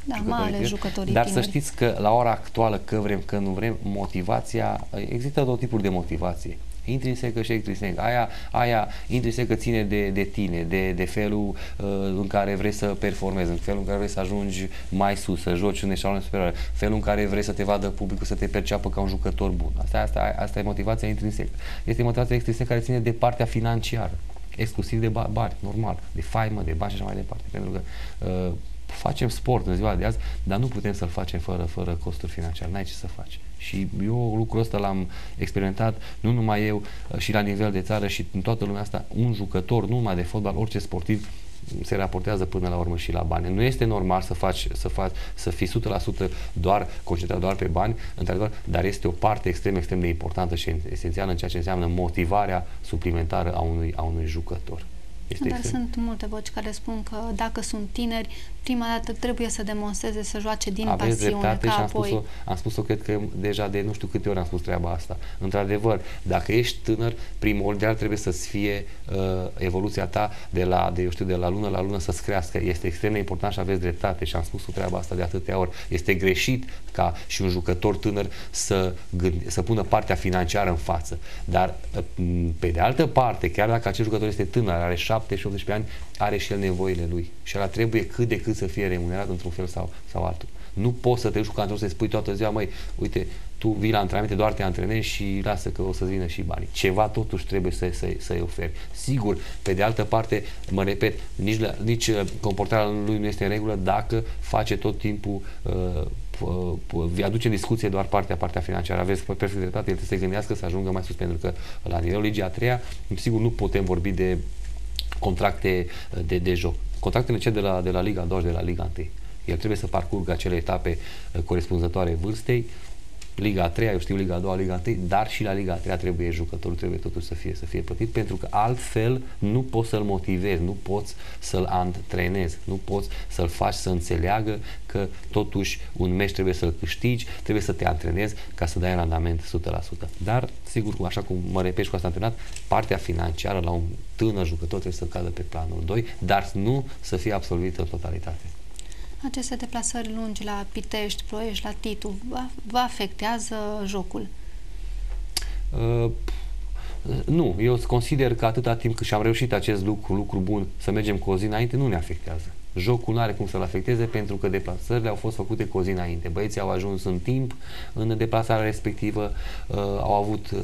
Da, jucătorii mai ales jucătorii Dar tineri. să știți că la ora actuală, că vrem, că nu vrem, motivația, există două tipuri de motivație intrinsecă și extrinsecă. Aia, aia intrinsecă ține de, de tine, de, de felul uh, în care vrei să performezi, în felul în care vrei să ajungi mai sus, să joci în eșalon superior, felul în care vrei să te vadă publicul, să te perceapă ca un jucător bun. Asta, asta, asta e motivația intrinsecă. Este motivația extrinsecă care ține de partea financiară exclusiv de bani, normal, de faimă, de bani și așa mai departe. Pentru că uh, facem sport în ziua de azi, dar nu putem să-l facem fără, fără costuri financiare. N-ai ce să faci. Și eu lucrul ăsta l-am experimentat, nu numai eu, uh, și la nivel de țară și în toată lumea asta, un jucător, nu numai de fotbal, orice sportiv, se raportează până la urmă și la bani. Nu este normal să faci, să faci, să fii 100% doar concentrat doar pe bani, într-adevăr, dar este o parte extrem, extrem de importantă și esențială în ceea ce înseamnă motivarea suplimentară a unui, a unui jucător. Este Dar extrem. sunt multe voci care spun că dacă sunt tineri, prima dată trebuie să demonstreze, să joace din Aveți pasiune, dreptate ca și am apoi... spus-o, am spus-o cred că deja de nu știu câte ori am spus treaba asta. Într-adevăr, dacă ești tânăr, primordial trebuie să-ți fie uh, evoluția ta de la, de, eu știu, de la lună la lună să-ți crească. Este extrem de important și aveți dreptate și am spus-o treaba asta de atâtea ori. Este greșit ca și un jucător tânăr să, gând, să pună partea financiară în față. Dar, uh, pe de altă parte, chiar dacă acel jucător este tânăr, are 7 și 18 ani, are și el nevoile lui. Și ăla trebuie cât de cât să fie remunerat într-un fel sau, sau altul. Nu poți să te duci cu antrenor să spui toată ziua, măi, uite, tu vii la antrenamente, doar te antrenezi și lasă că o să vină și banii. Ceva totuși trebuie să, să, să-i oferi. Sigur, pe de altă parte, mă repet, nici, la, nici uh, comportarea lui nu este în regulă dacă face tot timpul uh, vi aduce în discuție doar partea, partea financiară. Aveți perfect dreptate, el trebuie să se gândească să ajungă mai sus, pentru că la nivelul legii a treia, sigur, nu putem vorbi de contracte de, de joc. Contractele ce de la, de la Liga 2 și de la Liga 1. El trebuie să parcurgă acele etape corespunzătoare vârstei, Liga 3, eu știu Liga 2, Liga 1, dar și la Liga 3 trebuie jucătorul, trebuie totuși să fie, să fie plătit, pentru că altfel nu poți să-l motivezi, nu poți să-l antrenezi, nu poți să-l faci să înțeleagă că totuși un meci trebuie să-l câștigi, trebuie să te antrenezi ca să dai randament 100%. Dar, sigur, așa cum mă repet și cu asta antrenat, partea financiară la un tânăr jucător trebuie să cadă pe planul 2, dar nu să fie absolvită în totalitate. Aceste deplasări lungi la Pitești, Ploiești, la Titu, vă afectează jocul? Uh, nu, eu consider că atâta timp cât și-am reușit acest lucru, lucru bun, să mergem cu o zi înainte, nu ne afectează. Jocul nu are cum să-l afecteze pentru că deplasările au fost făcute cu o zi înainte. Băieții au ajuns în timp în deplasarea respectivă, uh, au avut uh,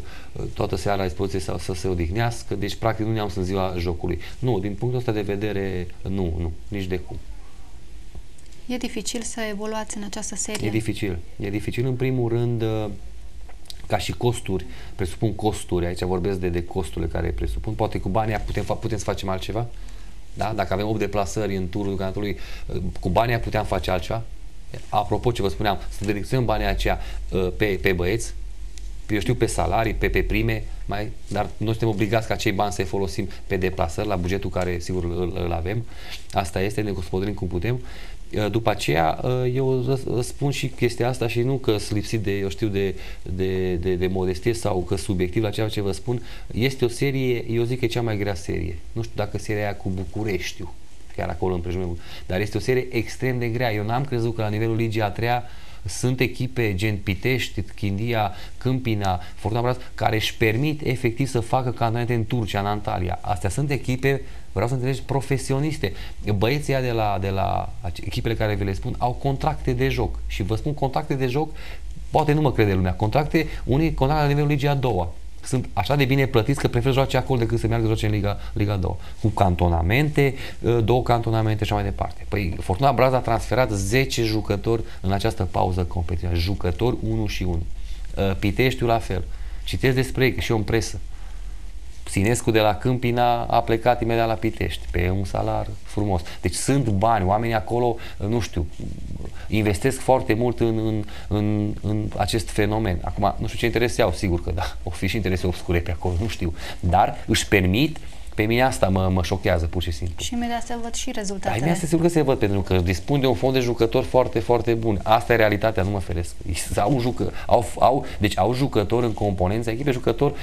toată seara la dispoziție să, să se odihnească, deci practic nu ne-am în ziua jocului. Nu, din punctul ăsta de vedere, nu, nu, nici de cum. E dificil să evoluați în această serie? E dificil. E dificil în primul rând ca și costuri, presupun costuri, aici vorbesc de, de costurile care presupun, poate cu banii putem, putem să facem altceva? Da? Dacă avem 8 deplasări în turul campionatului, cu banii puteam face altceva? Apropo ce vă spuneam, să direcționăm banii aceia pe, pe băieți, eu știu pe salarii, pe, pe prime, mai, dar noi suntem obligați ca acei bani să-i folosim pe deplasări, la bugetul care sigur îl, îl avem. Asta este, ne gospodărim cum putem după aceea, eu spun și chestia asta și nu că sunt lipsit de, eu știu, de, de, de, de modestie sau că subiectiv la ceea ce vă spun, este o serie, eu zic că e cea mai grea serie. Nu știu dacă seria aia cu Bucureștiu, chiar acolo în prejurul dar este o serie extrem de grea. Eu n-am crezut că la nivelul Ligii a treia sunt echipe gen Pitești, Chindia, Câmpina, Fortuna Braț, care își permit efectiv să facă campionate în Turcia, în Antalya. Astea sunt echipe vreau să înțelegi, profesioniste. Băieții de la, de la echipele care vi le spun au contracte de joc și vă spun contracte de joc, poate nu mă crede lumea, contracte, unii contracte la nivelul Ligia a doua. Sunt așa de bine plătiți că prefer joace acolo decât să meargă să joace în Liga, Liga 2. Cu cantonamente, două cantonamente și mai departe. Păi Fortuna Braz a transferat 10 jucători în această pauză competitivă. Jucători 1 și 1. Piteștiu la fel. Citesc despre ei, și eu în presă. Sinescu de la Câmpina a plecat imediat la Pitești pe un salar frumos. Deci sunt bani, oamenii acolo, nu știu, investesc foarte mult în, în, în, în acest fenomen. Acum, nu știu ce interese au, sigur că da, o fi și interese obscure pe acolo, nu știu, dar își permit pe mine asta mă, mă șochează, pur și simplu. Și imediat se văd și rezultatele. Da, imediat se sigur că se văd, pentru că dispun de un fond de jucători foarte, foarte bun. Asta e realitatea, nu mă feresc. Au, jucă, au, au, deci au jucători în componența echipei, jucători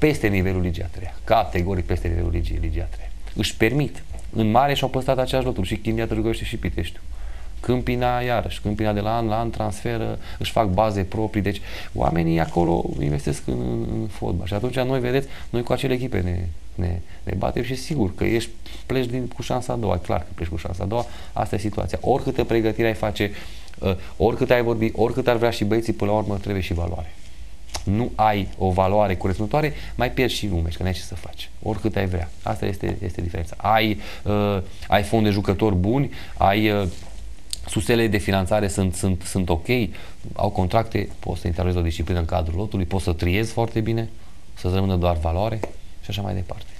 peste nivelul Ligia 3, categoric peste nivelul Ligia, Ligia 3. Își permit. În mare și-au păstrat același loturi și Chindia Târgoiește și Piteștiu. Câmpina, iarăși, Câmpina de la an la an transferă, își fac baze proprii, deci oamenii acolo investesc în, în, în fotbal. Și atunci noi, vedeți, noi cu acele echipe ne, ne, ne batem și sigur că ești, pleci din, cu șansa a doua, clar că pleci cu șansa a doua, asta e situația. Oricâtă pregătire ai face, uh, oricât ai vorbi, oricât ar vrea și băieții, până la urmă trebuie și valoare nu ai o valoare corespunzătoare, mai pierzi și un meci, că n-ai ce să faci. Oricât ai vrea. Asta este, este diferența. Ai, uh, ai fond de jucători buni, ai uh, susele de finanțare sunt, sunt, sunt ok, au contracte, poți să intervezi o disciplină în cadrul lotului, poți să triezi foarte bine, să-ți rămână doar valoare și așa mai departe.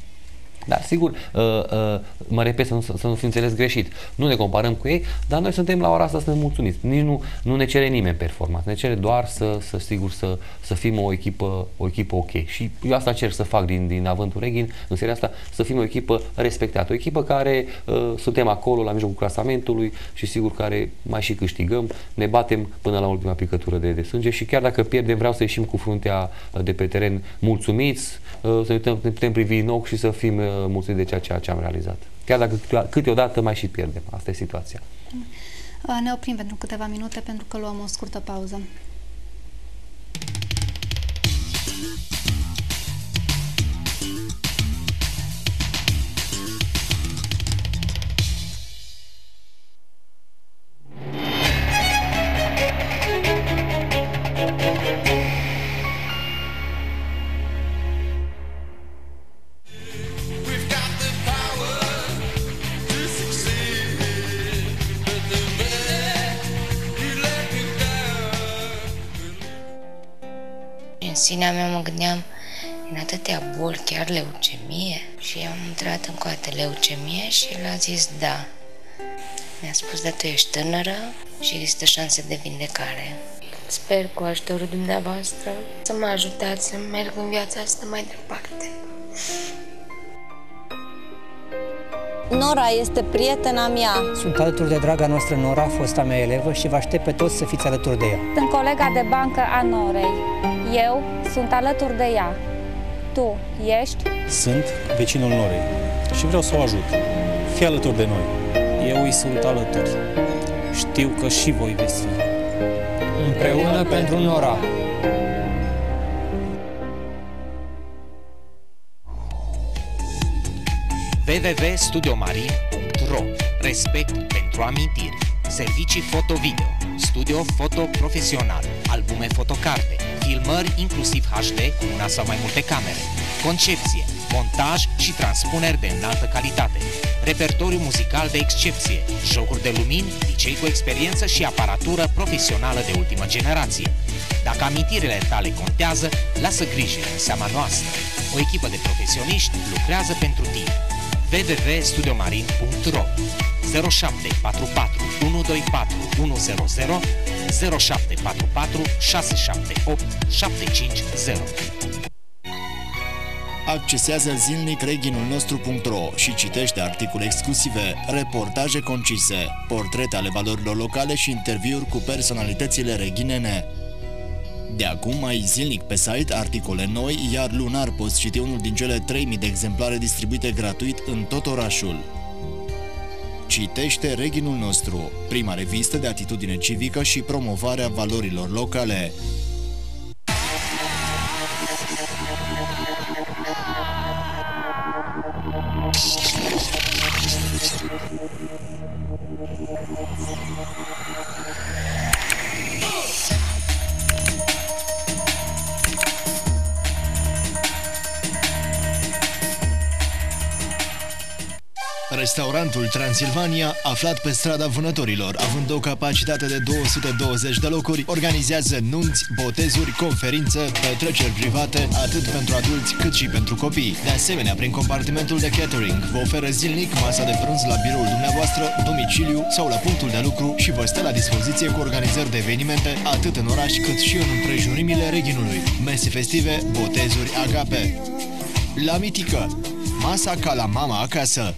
Dar sigur, uh, uh, mă repet să nu, să nu fi înțeles greșit. Nu ne comparăm cu ei, dar noi suntem la ora asta suntem mulțumiți. Nici nu, nu ne cere nimeni performanță, ne cere doar să, să sigur să, să fim o echipă, o echipă ok. Și eu asta cer să fac din, din Avântul Reghin, în seria asta, să fim o echipă respectată. O echipă care uh, suntem acolo la mijlocul clasamentului și sigur care mai și câștigăm, ne batem până la ultima picătură de, de sânge și chiar dacă pierdem vreau să ieșim cu fruntea de pe teren mulțumiți, uh, să ne putem, ne putem privi în ochi și să fim uh, mulțumiți de ceea, ceea ce am realizat. Chiar dacă câteodată mai și pierdem. Asta e situația. Ne oprim pentru câteva minute pentru că luăm o scurtă pauză. Sinea mea mă gândeam în atâtea boli, chiar leucemie? Și am intrat în coate leucemie și el a zis da. Mi-a spus, da, tu ești tânără și există șanse de vindecare. Sper cu ajutorul dumneavoastră să mă ajutați să merg în viața asta mai departe. Nora este prietena mea. Sunt alături de draga noastră Nora, fosta mea elevă și vă aștept pe toți să fiți alături de ea. Sunt colega de bancă a Norei. Eu sunt alături de ea. Tu ești? Sunt vecinul Norei și vreau să o ajut. Fii alături de noi. Eu îi sunt alături. Știu că și voi veți fi. Împreună pentru Nora. www.studiomarin.ro Respect pentru amintiri Servicii foto-video Studio foto profesional Albume fotocarte Filmări inclusiv HD cu una sau mai multe camere. Concepție Montaj și transpuneri de înaltă calitate. Repertoriu muzical de excepție. Jocuri de lumini DJ cu experiență și aparatură profesională de ultimă generație. Dacă amintirile tale contează, lasă grijile în seama noastră. O echipă de profesioniști lucrează pentru tine. Www.studiomarin.ro 0744 124 100 0744 678 750 Accesează zilnic reginul nostru.ro și citește articole exclusive, reportaje concise, portrete ale valorilor locale și interviuri cu personalitățile reghinene. De acum ai zilnic pe site articole noi, iar lunar poți citi unul din cele 3000 de exemplare distribuite gratuit în tot orașul. Citește Reginul nostru, prima revistă de atitudine civică și promovarea valorilor locale. Transilvania, aflat pe strada Vânătorilor, având o capacitate de 220 de locuri, organizează nunți, botezuri, conferințe, petreceri private, atât pentru adulți cât și pentru copii. De asemenea, prin compartimentul de catering, vă oferă zilnic masa de prânz la biroul dumneavoastră, domiciliu sau la punctul de lucru și vă stă la dispoziție cu organizări de evenimente, atât în oraș cât și în împrejurimile reghinului. Mese festive, botezuri, agape. La Mitică, masa ca la mama acasă.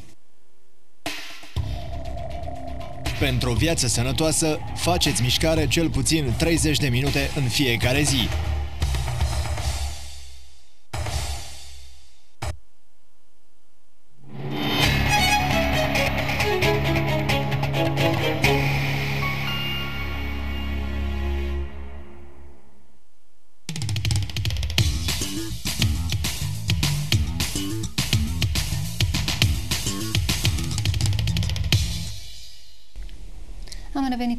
Pentru o viață sănătoasă, faceți mișcare cel puțin 30 de minute în fiecare zi.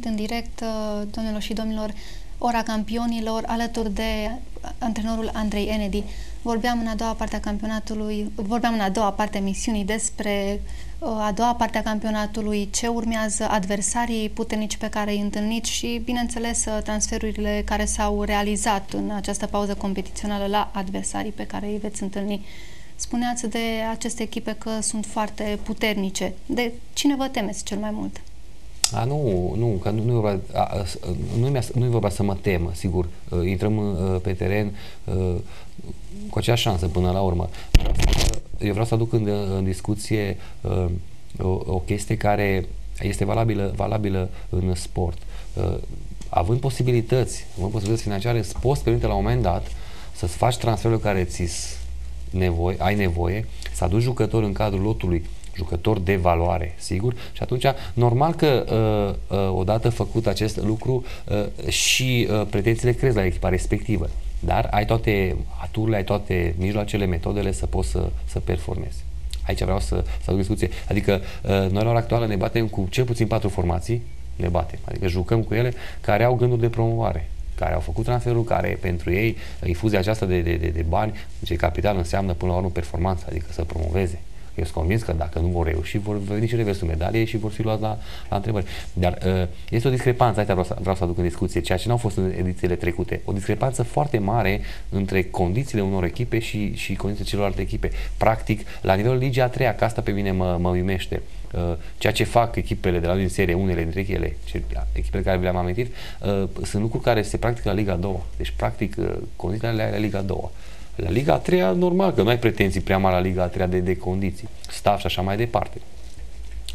Am revenit în direct, uh, domnilor și domnilor, ora campionilor, alături de antrenorul Andrei Enedi. Vorbeam în a doua parte a campionatului, vorbeam în a doua parte a misiunii despre uh, a doua parte a campionatului, ce urmează, adversarii puternici pe care îi întâlniți și, bineînțeles, uh, transferurile care s-au realizat în această pauză competițională la adversarii pe care îi veți întâlni Spuneați de aceste echipe că sunt foarte puternice. De cine vă temeți cel mai mult? A, nu, nu, că nu, nu, e vorba, a, nu, e, nu e vorba să mă tem, sigur. Uh, intrăm uh, pe teren uh, cu acea șansă până la urmă. Eu vreau să aduc în, în discuție o, o chestie care este valabilă, valabilă în sport. Având posibilități, având posibilități financiare, poți permite la un moment dat să-ți faci transferul care ți nevoie, ai nevoie, să aduci jucători în cadrul lotului jucători de valoare, sigur, și atunci normal că uh, uh, odată făcut acest lucru uh, și uh, pretențiile crezi la echipa respectivă, dar ai toate aturile, ai toate mijloacele, metodele să poți să, să performezi. Aici vreau să, să aduc discuție. Adică uh, noi la ora actuală ne batem cu cel puțin patru formații, ne batem, adică jucăm cu ele care au gânduri de promovare care au făcut transferul, care pentru ei infuzia aceasta de, de, de, de bani, ce capital înseamnă până la urmă performanță, adică să promoveze. Eu sunt convins că dacă nu vor reuși, vor veni și reversul medaliei și vor fi luați la, la întrebări. Dar uh, este o discrepanță, aici vreau să, vreau să aduc în discuție, ceea ce nu au fost în edițiile trecute. O discrepanță foarte mare între condițiile unor echipe și, și condițiile celorlalte echipe. Practic, la nivelul Ligii a treia, că asta pe mine mă, mă uimește, uh, ceea ce fac echipele de la din serie, unele dintre ele, echipele care vi le-am amintit, uh, sunt lucruri care se practică la Liga 2. Deci, practic, uh, condițiile ale la Liga 2. La Liga 3 normal că nu ai pretenții prea mari la Liga 3 de, de condiții, staff și așa mai departe.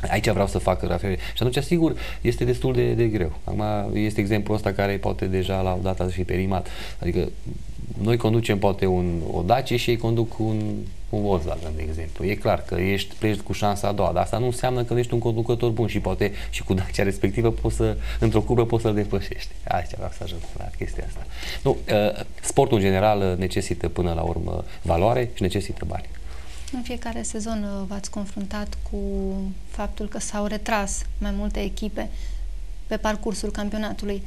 Aici vreau să fac referire. Și atunci, sigur, este destul de, de greu. Acum este exemplul ăsta care poate deja la o dată să fie perimat. Adică noi conducem poate un, o Dacie și ei conduc un, un Volkswagen, de exemplu. E clar că ești pleci cu șansa a doua, dar asta nu înseamnă că nu ești un conducător bun și poate și cu Dacia respectivă poți să, într-o curbă poți să-l depășești. Aici vreau să ajung la chestia asta. Nu, uh, sportul în general necesită până la urmă valoare și necesită bani. În fiecare sezon uh, v-ați confruntat cu faptul că s-au retras mai multe echipe pe parcursul campionatului.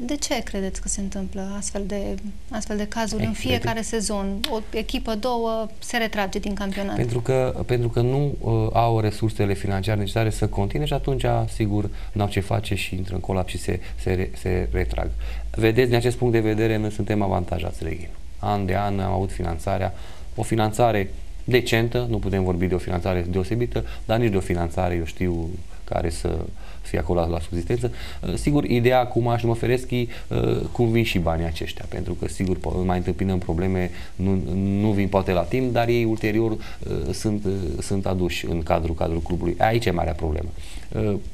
De ce credeți că se întâmplă astfel de, astfel de cazuri Ei, în fiecare sezon? O echipă, două, se retrage din campionat. Pentru că, pentru că nu uh, au resursele financiare necesare să continue și atunci, sigur, n-au ce face și intră în colaps și se, se, se retrag. Vedeți, din acest punct de vedere, noi suntem avantajați, Reghin. An de an am avut finanțarea, o finanțare decentă, nu putem vorbi de o finanțare deosebită, dar nici de o finanțare, eu știu, care să fie acolo la, la subsistență. Uh, sigur, ideea cu Maș Măfereschi, uh, cum vin și banii aceștia, pentru că sigur mai întâmpinăm probleme, nu, nu vin poate la timp, dar ei ulterior uh, sunt, sunt aduși în cadrul, cadrul clubului. Aici e marea problemă.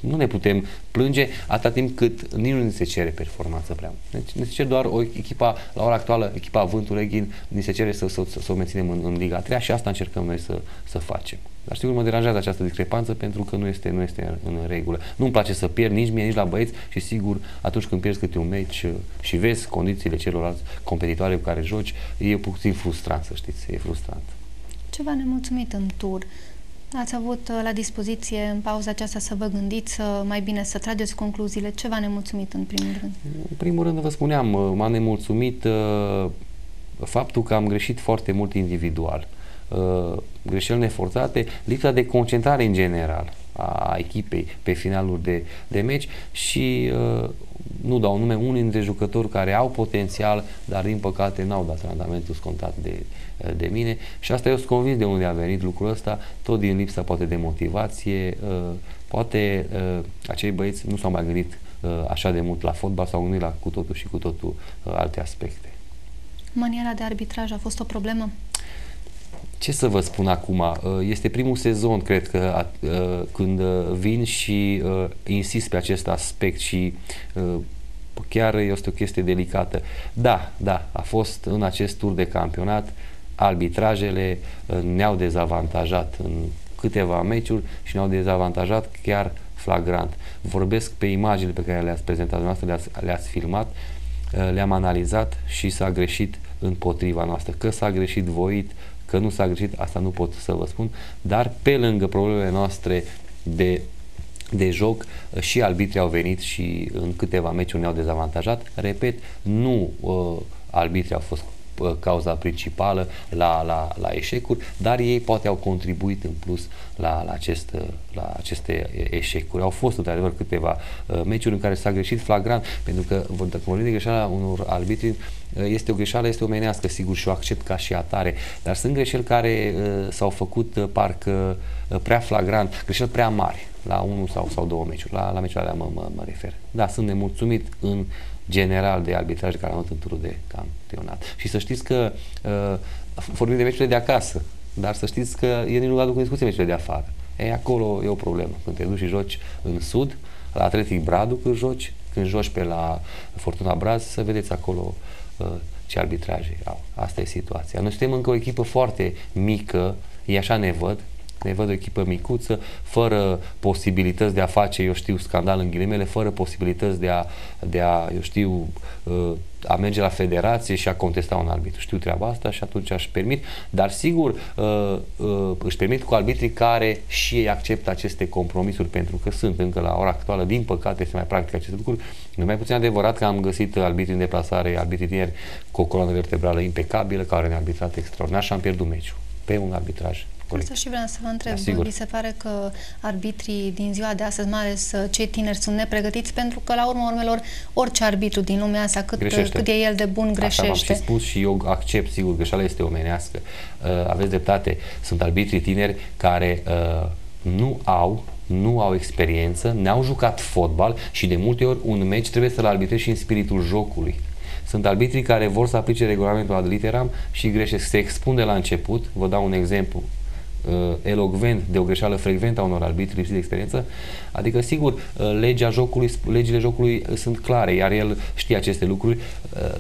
Nu ne putem plânge atâta timp cât nici nu ni se cere performanță prea. Deci ne se cere doar o echipa, la ora actuală, echipa Vântul Reghin, ni se cere să, să, să, să o menținem în, în Liga 3 și asta încercăm noi să, să facem. Dar sigur mă deranjează această discrepanță pentru că nu este, nu este în regulă. Nu-mi place să pierd nici mie, nici la băieți și sigur atunci când pierzi câte un meci uh, și vezi condițiile celorlalți competitoare cu care joci, e puțin frustrant, să știți, e frustrant. Ce v-a nemulțumit în tur? Ați avut uh, la dispoziție în pauza aceasta să vă gândiți mai bine să trageți concluziile. Ce v-a nemulțumit în primul rând? În primul rând, vă spuneam, uh, m-a nemulțumit uh, faptul că am greșit foarte mult individual. Uh, uh, greșeli neforțate, lipsa de concentrare în general a echipei pe finaluri de, de meci și uh, nu dau nume, unii dintre jucători care au potențial, dar din păcate n-au dat randamentul scontat de, de mine și asta eu sunt convins de unde a venit lucrul ăsta, tot din lipsa poate de motivație, uh, poate uh, acei băieți nu s-au mai gândit uh, așa de mult la fotbal, s-au gândit la cu totul și cu totul uh, alte aspecte. Maniera de arbitraj a fost o problemă? Ce să vă spun acum, uh, este primul sezon, cred că, uh, când uh, vin și insist pe acest aspect și chiar este o chestie delicată. Da, da, a fost în acest tur de campionat, arbitrajele ne-au dezavantajat în câteva meciuri și ne-au dezavantajat chiar flagrant. Vorbesc pe imaginile pe care le-ați prezentat dumneavoastră, le-ați, le-ați filmat, le-am analizat și s-a greșit împotriva noastră. Că s-a greșit voit, Că nu s-a greșit, asta nu pot să vă spun, dar pe lângă problemele noastre de de joc și arbitrii au venit și în câteva meciuri ne-au dezavantajat. Repet, nu uh, arbitrii au fost cauza principală la, la, la eșecuri, dar ei poate au contribuit în plus la, la, acest, la aceste eșecuri. Au fost, într-adevăr, câteva uh, meciuri în care s-a greșit flagrant, pentru că, dacă vorbim de greșeala unor arbitri, uh, este o greșeală, este omenească, sigur, și o accept ca și atare, dar sunt greșeli care uh, s-au făcut uh, parcă uh, prea flagrant, greșeli prea mari, la unul sau, sau două meciuri, la, la meciurile alea mă, mă, mă refer. Da, sunt nemulțumit în general de arbitraj care am avut în turul de campionat. Și să știți că uh, vorbim de meciurile de acasă, dar să știți că ei nu aduc în discuție meciurile de afară. E, acolo e o problemă. Când te duci și joci în sud, la Atletic Bradu când joci, când joci pe la Fortuna Braz, să vedeți acolo uh, ce arbitraje au. Asta e situația. Noi suntem încă o echipă foarte mică, ei așa ne văd, ne văd o echipă micuță, fără posibilități de a face, eu știu, scandal în ghilimele, fără posibilități de a, de a eu știu, uh, a merge la federație și a contesta un arbitru. Știu treaba asta și atunci aș permit, dar sigur uh, uh, își permit cu arbitrii care și ei acceptă aceste compromisuri pentru că sunt încă la ora actuală, din păcate se mai practică aceste lucruri. Nu mai puțin adevărat că am găsit arbitri în deplasare, arbitri tineri cu o coloană vertebrală impecabilă care ne-a arbitrat extraordinar și am pierdut meciul pe un arbitraj Corect. Asta și vreau să vă întreb. Da, Vi se pare că arbitrii din ziua de astăzi, mai ales uh, cei tineri, sunt nepregătiți pentru că, la urma urmelor, orice arbitru din lumea asta, cât, cât e el de bun, greșește. Așa am și spus și eu accept, sigur, greșeala este omenească. Uh, aveți dreptate. Sunt arbitrii tineri care uh, nu au nu au experiență, n-au jucat fotbal și de multe ori un meci trebuie să-l arbitrezi și în spiritul jocului. Sunt arbitrii care vor să aplice regulamentul ad literam și greșesc. Se expun de la început, vă dau un exemplu, uh, elogvent de o greșeală frecventă a unor arbitri lipsiți de experiență, adică sigur, uh, legea jocului, legile jocului uh, sunt clare, iar el știe aceste lucruri, uh,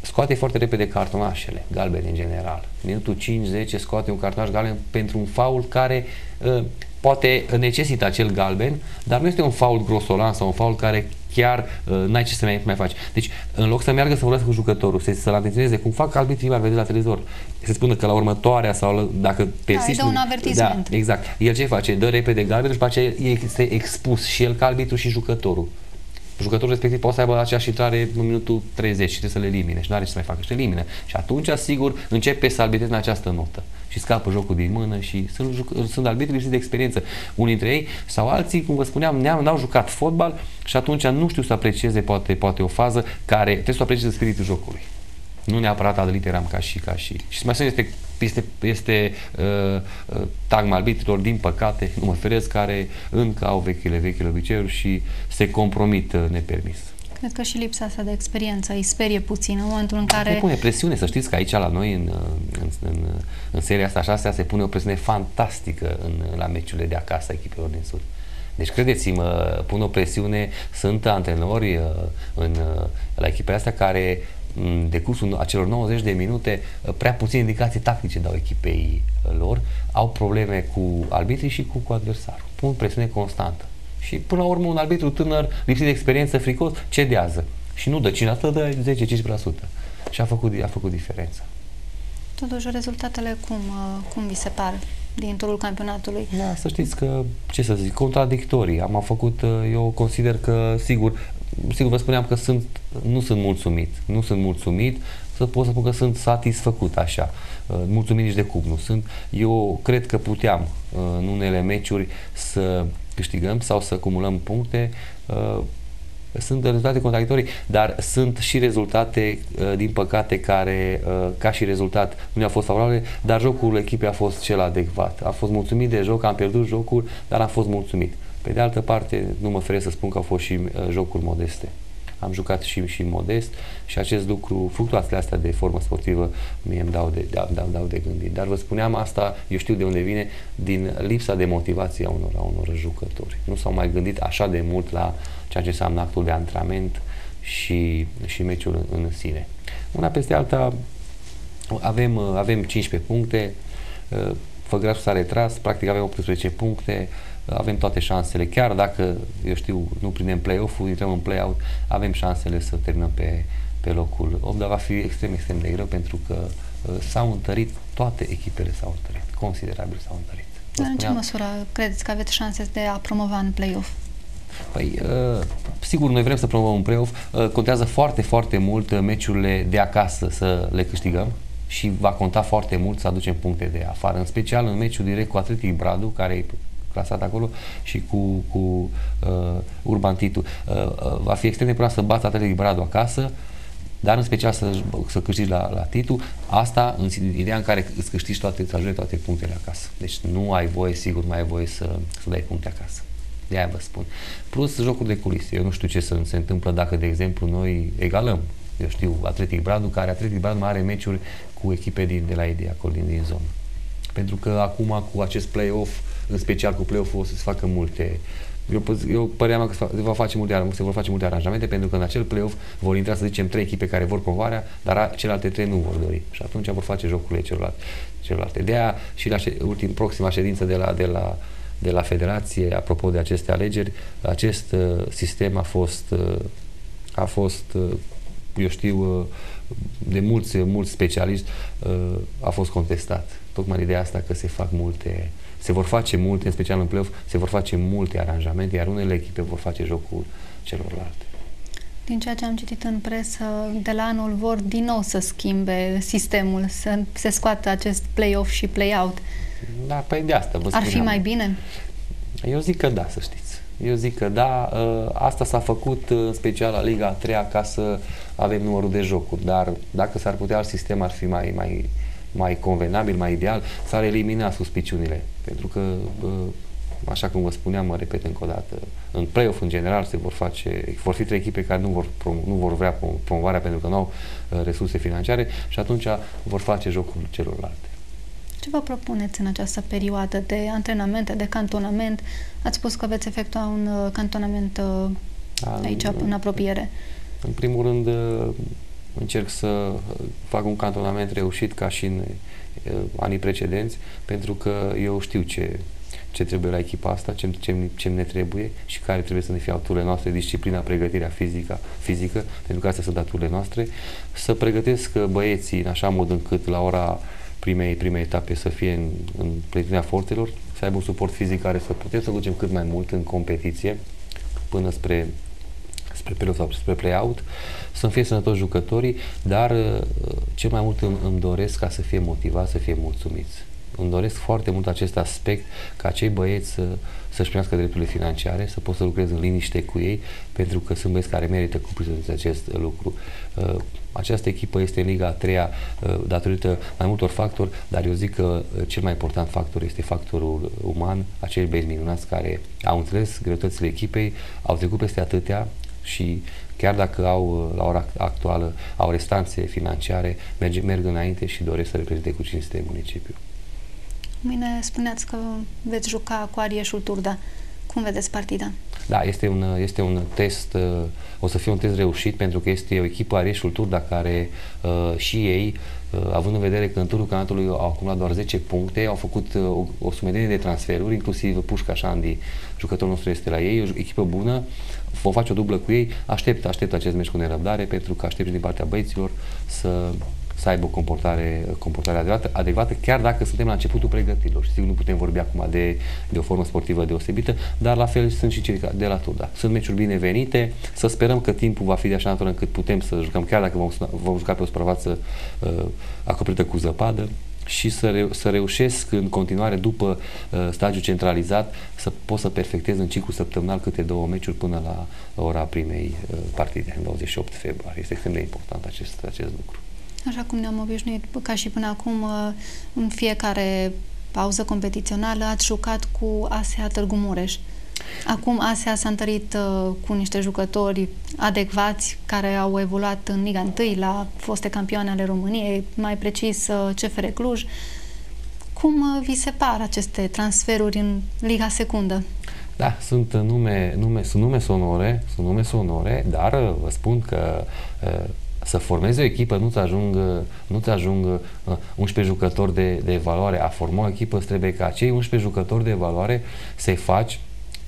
scoate foarte repede cartonașele galbene în general. Minutul 5-10 scoate un cartonaș galben pentru un faul care uh, poate necesită acel galben, dar nu este un faul grosolan sau un faul care chiar uh, n-ai ce să mai, mai faci. Deci, în loc să meargă să vorbească cu jucătorul, să, să-l atenționeze, cum fac arbitrii ar vedea la televizor, se spune că la următoarea sau la, dacă persisti... Da, un avertisment. Da, exact. El ce face? Dă repede galben și după aceea este expus și el ca arbitru și jucătorul jucătorul respectiv poate să aibă aceeași intrare în minutul 30 și trebuie să le elimine și nu are ce să mai facă și le elimine. Și atunci, sigur, începe să arbitreze în această notă și scapă jocul din mână și sunt, sunt arbitri de experiență. Unii dintre ei sau alții, cum vă spuneam, n-au jucat fotbal și atunci nu știu să aprecieze poate, poate o fază care trebuie să o aprecieze spiritul jocului. Nu neapărat ad literam ca și ca și. Și mai sunt este este, este uh, uh, tagma arbitrilor, din păcate, nu mă feresc, care încă au vechile, vechile obiceiuri și se compromit uh, nepermis. Cred că și lipsa asta de experiență îi sperie puțin în momentul în care... Se pune presiune, să știți că aici la noi, în, în, în, în seria asta șasea, se pune o presiune fantastică în, la meciurile de acasă echipelor din Sud. Deci credeți-mă, pun o presiune, sunt antrenori uh, în, uh, la echipele astea care în decursul acelor 90 de minute, uh, prea puține indicații tactice dau echipei lor, au probleme cu arbitrii și cu, cu adversarul. Pun presiune constantă. Și până la urmă un arbitru tânăr, lipsit de experiență, fricos, cedează. Și nu dă 5%, dă 10-15%. Și a făcut, a făcut diferența. Totuși, rezultatele cum, cum vi se par din turul campionatului? Da, să știți că, ce să zic, contradictorii. Am făcut, eu consider că, sigur, sigur vă spuneam că sunt, nu sunt mulțumit. Nu sunt mulțumit, să pot să spun că sunt satisfăcut așa. Mulțumit nici de cum nu sunt. Eu cred că puteam în unele meciuri să câștigăm sau să acumulăm puncte sunt rezultate contradictorii, dar sunt și rezultate, uh, din păcate, care, uh, ca și rezultat, nu au fost favorabile, dar jocul echipei a fost cel adecvat. A fost mulțumit de joc, am pierdut jocul, dar am fost mulțumit. Pe de altă parte, nu mă feresc să spun că au fost și uh, jocuri modeste. Am jucat și, și modest și acest lucru, fluctuațiile astea de formă sportivă, mie îmi dau de, dau, dau, dau de gândit. Dar vă spuneam asta, eu știu de unde vine, din lipsa de motivație a unor, a unor jucători. Nu s-au mai gândit așa de mult la ceea ce înseamnă actul de antrenament și, și meciul în, în sine. Una peste alta avem, avem 15 puncte, Făgrașul s-a retras, practic avem 18 puncte, avem toate șansele, chiar dacă, eu știu, nu prindem play-off-ul, intrăm în play-out, avem șansele să terminăm pe, pe locul 8, dar va fi extrem, extrem de greu pentru că uh, s-au întărit, toate echipele s-au întărit, considerabil s-au întărit. Dar în ce măsură credeți că aveți șanse de a promova în play-off? Păi, uh, sigur, noi vrem să promovăm un play-off, uh, contează foarte, foarte mult uh, meciurile de acasă să le câștigăm și va conta foarte mult să aducem puncte de afară, în special în meciul direct cu Atletic Bradu, care e clasat acolo și cu, cu uh, Urban Titu. Uh, uh, va fi extrem de important să bați Atletic Bradu acasă, dar în special să, să câștigi la, la Titu, asta în ideea în care îți câștigi toate, să ajungi toate punctele acasă. Deci nu ai voie, sigur, mai ai voie să, să dai puncte acasă. De aia vă spun. Plus jocuri de culise. Eu nu știu ce să se întâmplă dacă, de exemplu, noi egalăm eu știu, Atletic Bradu, care Atletic Bradu mai are meciuri cu echipe din, de la ei, acolo, din, din zonă. Pentru că acum, cu acest play-off, în special cu play-off-ul, o să se facă multe eu, eu păream că se, va face multe, se vor face multe aranjamente pentru că în acel play-off vor intra, să zicem, trei echipe care vor promovarea, dar celelalte trei nu vor dori. Și atunci vor face jocurile celorlalte. celorlalte. De aia și la ultim, proxima ședință de la, de la de la Federație, apropo de aceste alegeri, acest uh, sistem a fost, uh, a fost uh, eu știu, uh, de mulți, mulți specialiști, uh, a fost contestat. Tocmai ideea asta că se fac multe, se vor face multe, în special în play se vor face multe aranjamente, iar unele echipe vor face jocul celorlalte. Din ceea ce am citit în presă, de la anul vor din nou să schimbe sistemul, să se scoată acest play-off și play-out. Da, păi de asta vă Ar fi mai bine? Eu zic că da, să știți. Eu zic că da, ă, asta s-a făcut în special la Liga 3 ca să avem numărul de jocuri, dar dacă s-ar putea alt sistem ar fi mai, mai, mai convenabil, mai ideal, s-ar elimina suspiciunile. Pentru că, așa cum vă spuneam, mă repet încă o dată, în play-off în general se vor face, vor fi trei echipe care nu vor, nu vor vrea promovarea pentru că nu au ă, resurse financiare și atunci vor face jocul celorlalte. Ce vă propuneți în această perioadă de antrenamente, de cantonament? Ați spus că veți efectua un uh, cantonament uh, aici, în apropiere. În primul rând, uh, încerc să fac un cantonament reușit ca și în anii precedenți, pentru că eu știu ce, ce trebuie la echipa asta, ce, ce, ce ne trebuie și care trebuie să ne fie aturile noastre, disciplina, pregătirea fizică, fizică pentru că astea sunt aturile noastre, să pregătesc băieții în așa mod încât la ora primei, primei etape să fie în, în pregătirea forțelor, să aibă un suport fizic care să putem să ducem cât mai mult în competiție până spre spre play sau spre play-out, să fie sănătoși jucătorii, dar uh, cel mai mult îmi, îmi doresc ca să fie motivați, să fie mulțumiți. Îmi doresc foarte mult acest aspect ca cei băieți să, să-și primească drepturile financiare, să pot să lucrez în liniște cu ei, pentru că sunt băieți care merită cuprinsul acest lucru. Uh, această echipă este în Liga a treia uh, datorită mai multor factori, dar eu zic că uh, cel mai important factor este factorul uman, acei băieți minunați care au înțeles greutățile echipei, au trecut peste atâtea și chiar dacă au, la ora actuală, au restanțe financiare, merg, merg înainte și doresc să reprezinte cu cinste municipiul. Mâine spuneați că veți juca cu Arieșul Turda. Cum vedeți partida? Da, este un, este un test, uh, o să fie un test reușit pentru că este o echipă Arieșul Turda care uh, și ei, uh, având în vedere că în turul canatului au acumulat doar 10 puncte, au făcut uh, o, o sumedenie de transferuri, inclusiv Pușca Șandi, jucătorul nostru este la ei, o echipă bună, vom face o dublă cu ei, aștept, aștept acest meci cu nerăbdare pentru că aștept din partea băieților să să aibă o comportare, comportare adecvată, adecvată, chiar dacă suntem la începutul pregătirilor. Sigur, nu putem vorbi acum de, de o formă sportivă deosebită, dar la fel sunt și cei de la Turda. Sunt meciuri binevenite, să sperăm că timpul va fi de așa natură încât putem să jucăm, chiar dacă vom, vom juca pe o suprafață uh, acoperită cu zăpadă, și să, reu- să reușesc în continuare după uh, stagiul centralizat să pot să perfectez în ciclu săptămânal câte două meciuri până la ora primei uh, partide, în 28 februarie. Este extrem de important acest, acest lucru. Așa cum ne-am obișnuit, ca și până acum, uh, în fiecare pauză competițională, ați jucat cu ASEA Târgu Mureș. Acum ASEA s-a întărit uh, cu niște jucători adecvați care au evoluat în Liga 1 la foste campioane ale României, mai precis uh, CFR Cluj. Cum uh, vi se par aceste transferuri în Liga Secundă? Da, sunt nume, nume, sunt nume sonore, sunt nume sonore, dar uh, vă spun că uh, să formezi o echipă, nu-ți ajung, nu-ți ajung uh, 11 jucători de, de valoare. A forma o echipă îți trebuie ca acei 11 jucători de valoare să-i faci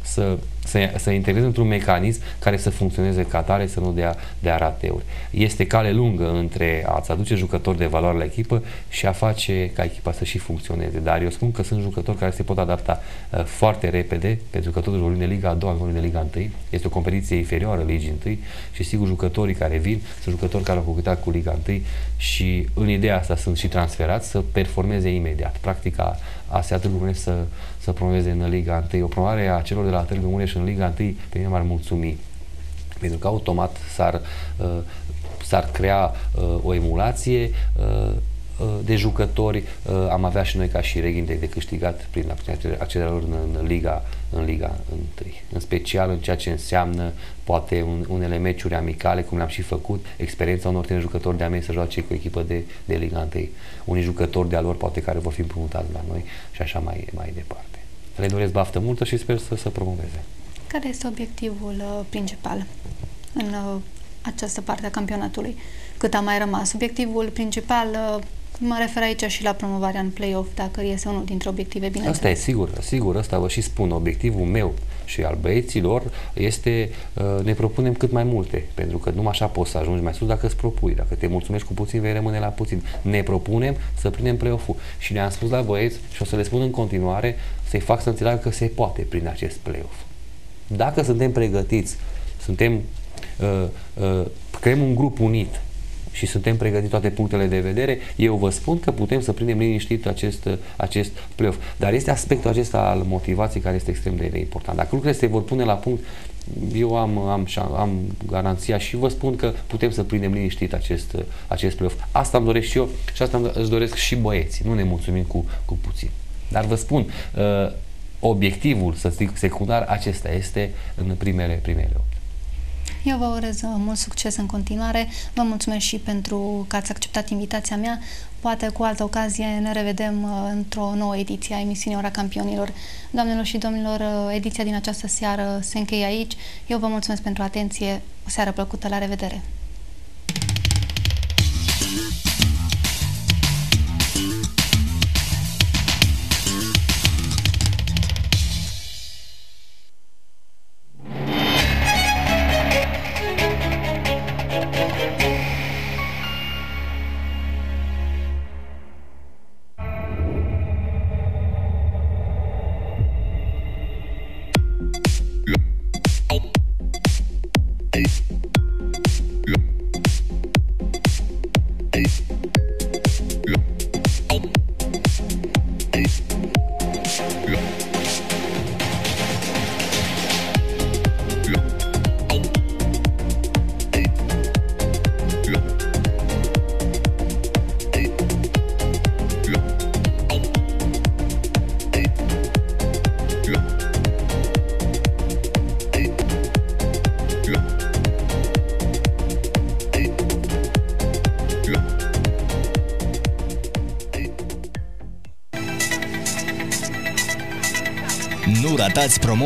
să să, să integreze într-un mecanism care să funcționeze ca tare, să nu dea, dea rateuri. Este cale lungă între a-ți aduce jucători de valoare la echipă și a face ca echipa să și funcționeze. Dar eu spun că sunt jucători care se pot adapta uh, foarte repede, pentru că totuși vorbim de Liga a doua, nu vorbim de Liga 1. Este o competiție inferioară Ligii 1 și sigur jucătorii care vin sunt jucători care au făcut cu Liga 1 și în ideea asta sunt și transferați să performeze imediat. Practica a se Târgu să, să promoveze în Liga 1. O promovare a celor de la Târgu Mureș în Liga 1 pe mine m-ar mulțumi. Pentru că automat s-ar, uh, s-ar crea uh, o emulație uh, uh de jucători uh, am avea și noi ca și Reghinde de câștigat prin accederea lor în, în Liga în Liga 1. În special în ceea ce înseamnă poate un, unele meciuri amicale, cum le-am și făcut, experiența unor tineri jucători de-a mei să joace cu echipă de, de Liga 1. Unii jucători de-a lor poate care vor fi împrumutați la noi și așa mai, mai departe. Le doresc baftă multă și sper să se promoveze. Care este obiectivul uh, principal în uh, această parte a campionatului? Cât a mai rămas? Obiectivul principal uh, Mă refer aici și la promovarea în play-off, dacă este unul dintre obiective, bine. Asta e sigur, sigur, asta vă și spun. Obiectivul meu și al băieților este uh, ne propunem cât mai multe, pentru că numai așa poți să ajungi mai sus dacă îți propui. Dacă te mulțumești cu puțin, vei rămâne la puțin. Ne propunem să prindem play-off-ul și ne-am spus la băieți și o să le spun în continuare să-i fac să înțeleagă că se poate prin acest play-off. Dacă suntem pregătiți, suntem uh, uh, creăm un grup unit și suntem pregătiți toate punctele de vedere, eu vă spun că putem să prindem liniștit acest, acest play-off. Dar este aspectul acesta al motivației care este extrem de, de important. Dacă lucrurile se vor pune la punct, eu am, am, am garanția și vă spun că putem să prindem liniștit acest, acest play-off. Asta îmi doresc și eu și asta îți doresc și băieții. Nu ne mulțumim cu, cu puțin. Dar vă spun, uh, obiectivul, să zic secundar, acesta este în primele, primele 8. Eu vă urez uh, mult succes în continuare. Vă mulțumesc și pentru că ați acceptat invitația mea. Poate cu altă ocazie ne revedem uh, într-o nouă ediție a emisiunii Ora Campionilor. Doamnelor și domnilor, uh, ediția din această seară se încheie aici. Eu vă mulțumesc pentru atenție. O seară plăcută. La revedere!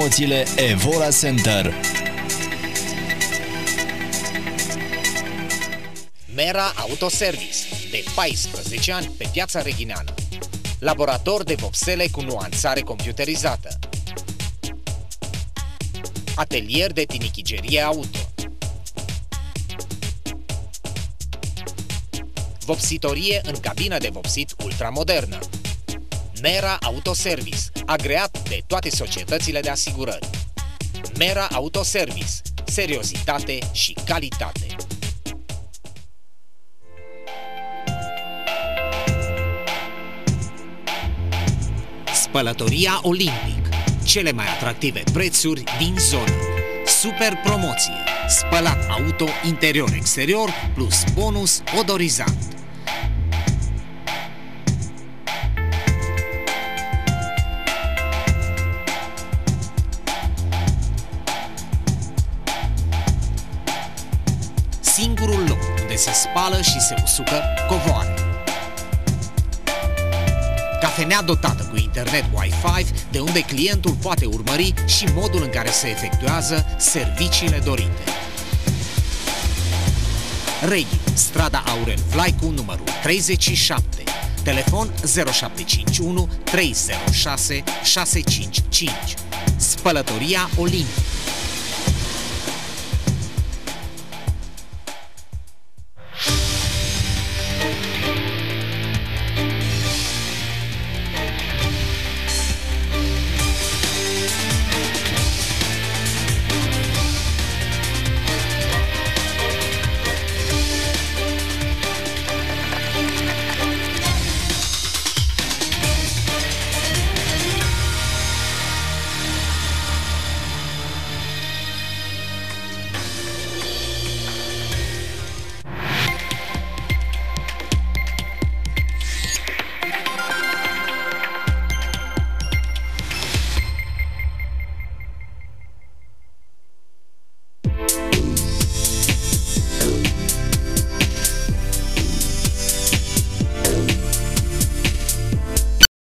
Promoțiile Evora Center. Mera Autoservice, de 14 ani pe piața Reghineană. Laborator de vopsele cu nuanțare computerizată. Atelier de tinichigerie auto. Vopsitorie în cabină de vopsit ultramodernă. Mera Autoservice, agreat de toate societățile de asigurări. Mera Autoservice, seriozitate și calitate. Spălătoria Olimpic, cele mai atractive prețuri din zonă. Super promoție, spălat auto interior-exterior plus bonus odorizant. Se spală și se usucă covoare. Cafenea dotată cu internet Wi-Fi, de unde clientul poate urmări și modul în care se efectuează serviciile dorite. Reghi, strada Aurel Vlaicu, numărul 37, Telefon 0751 306 655. Spălătoria Olimp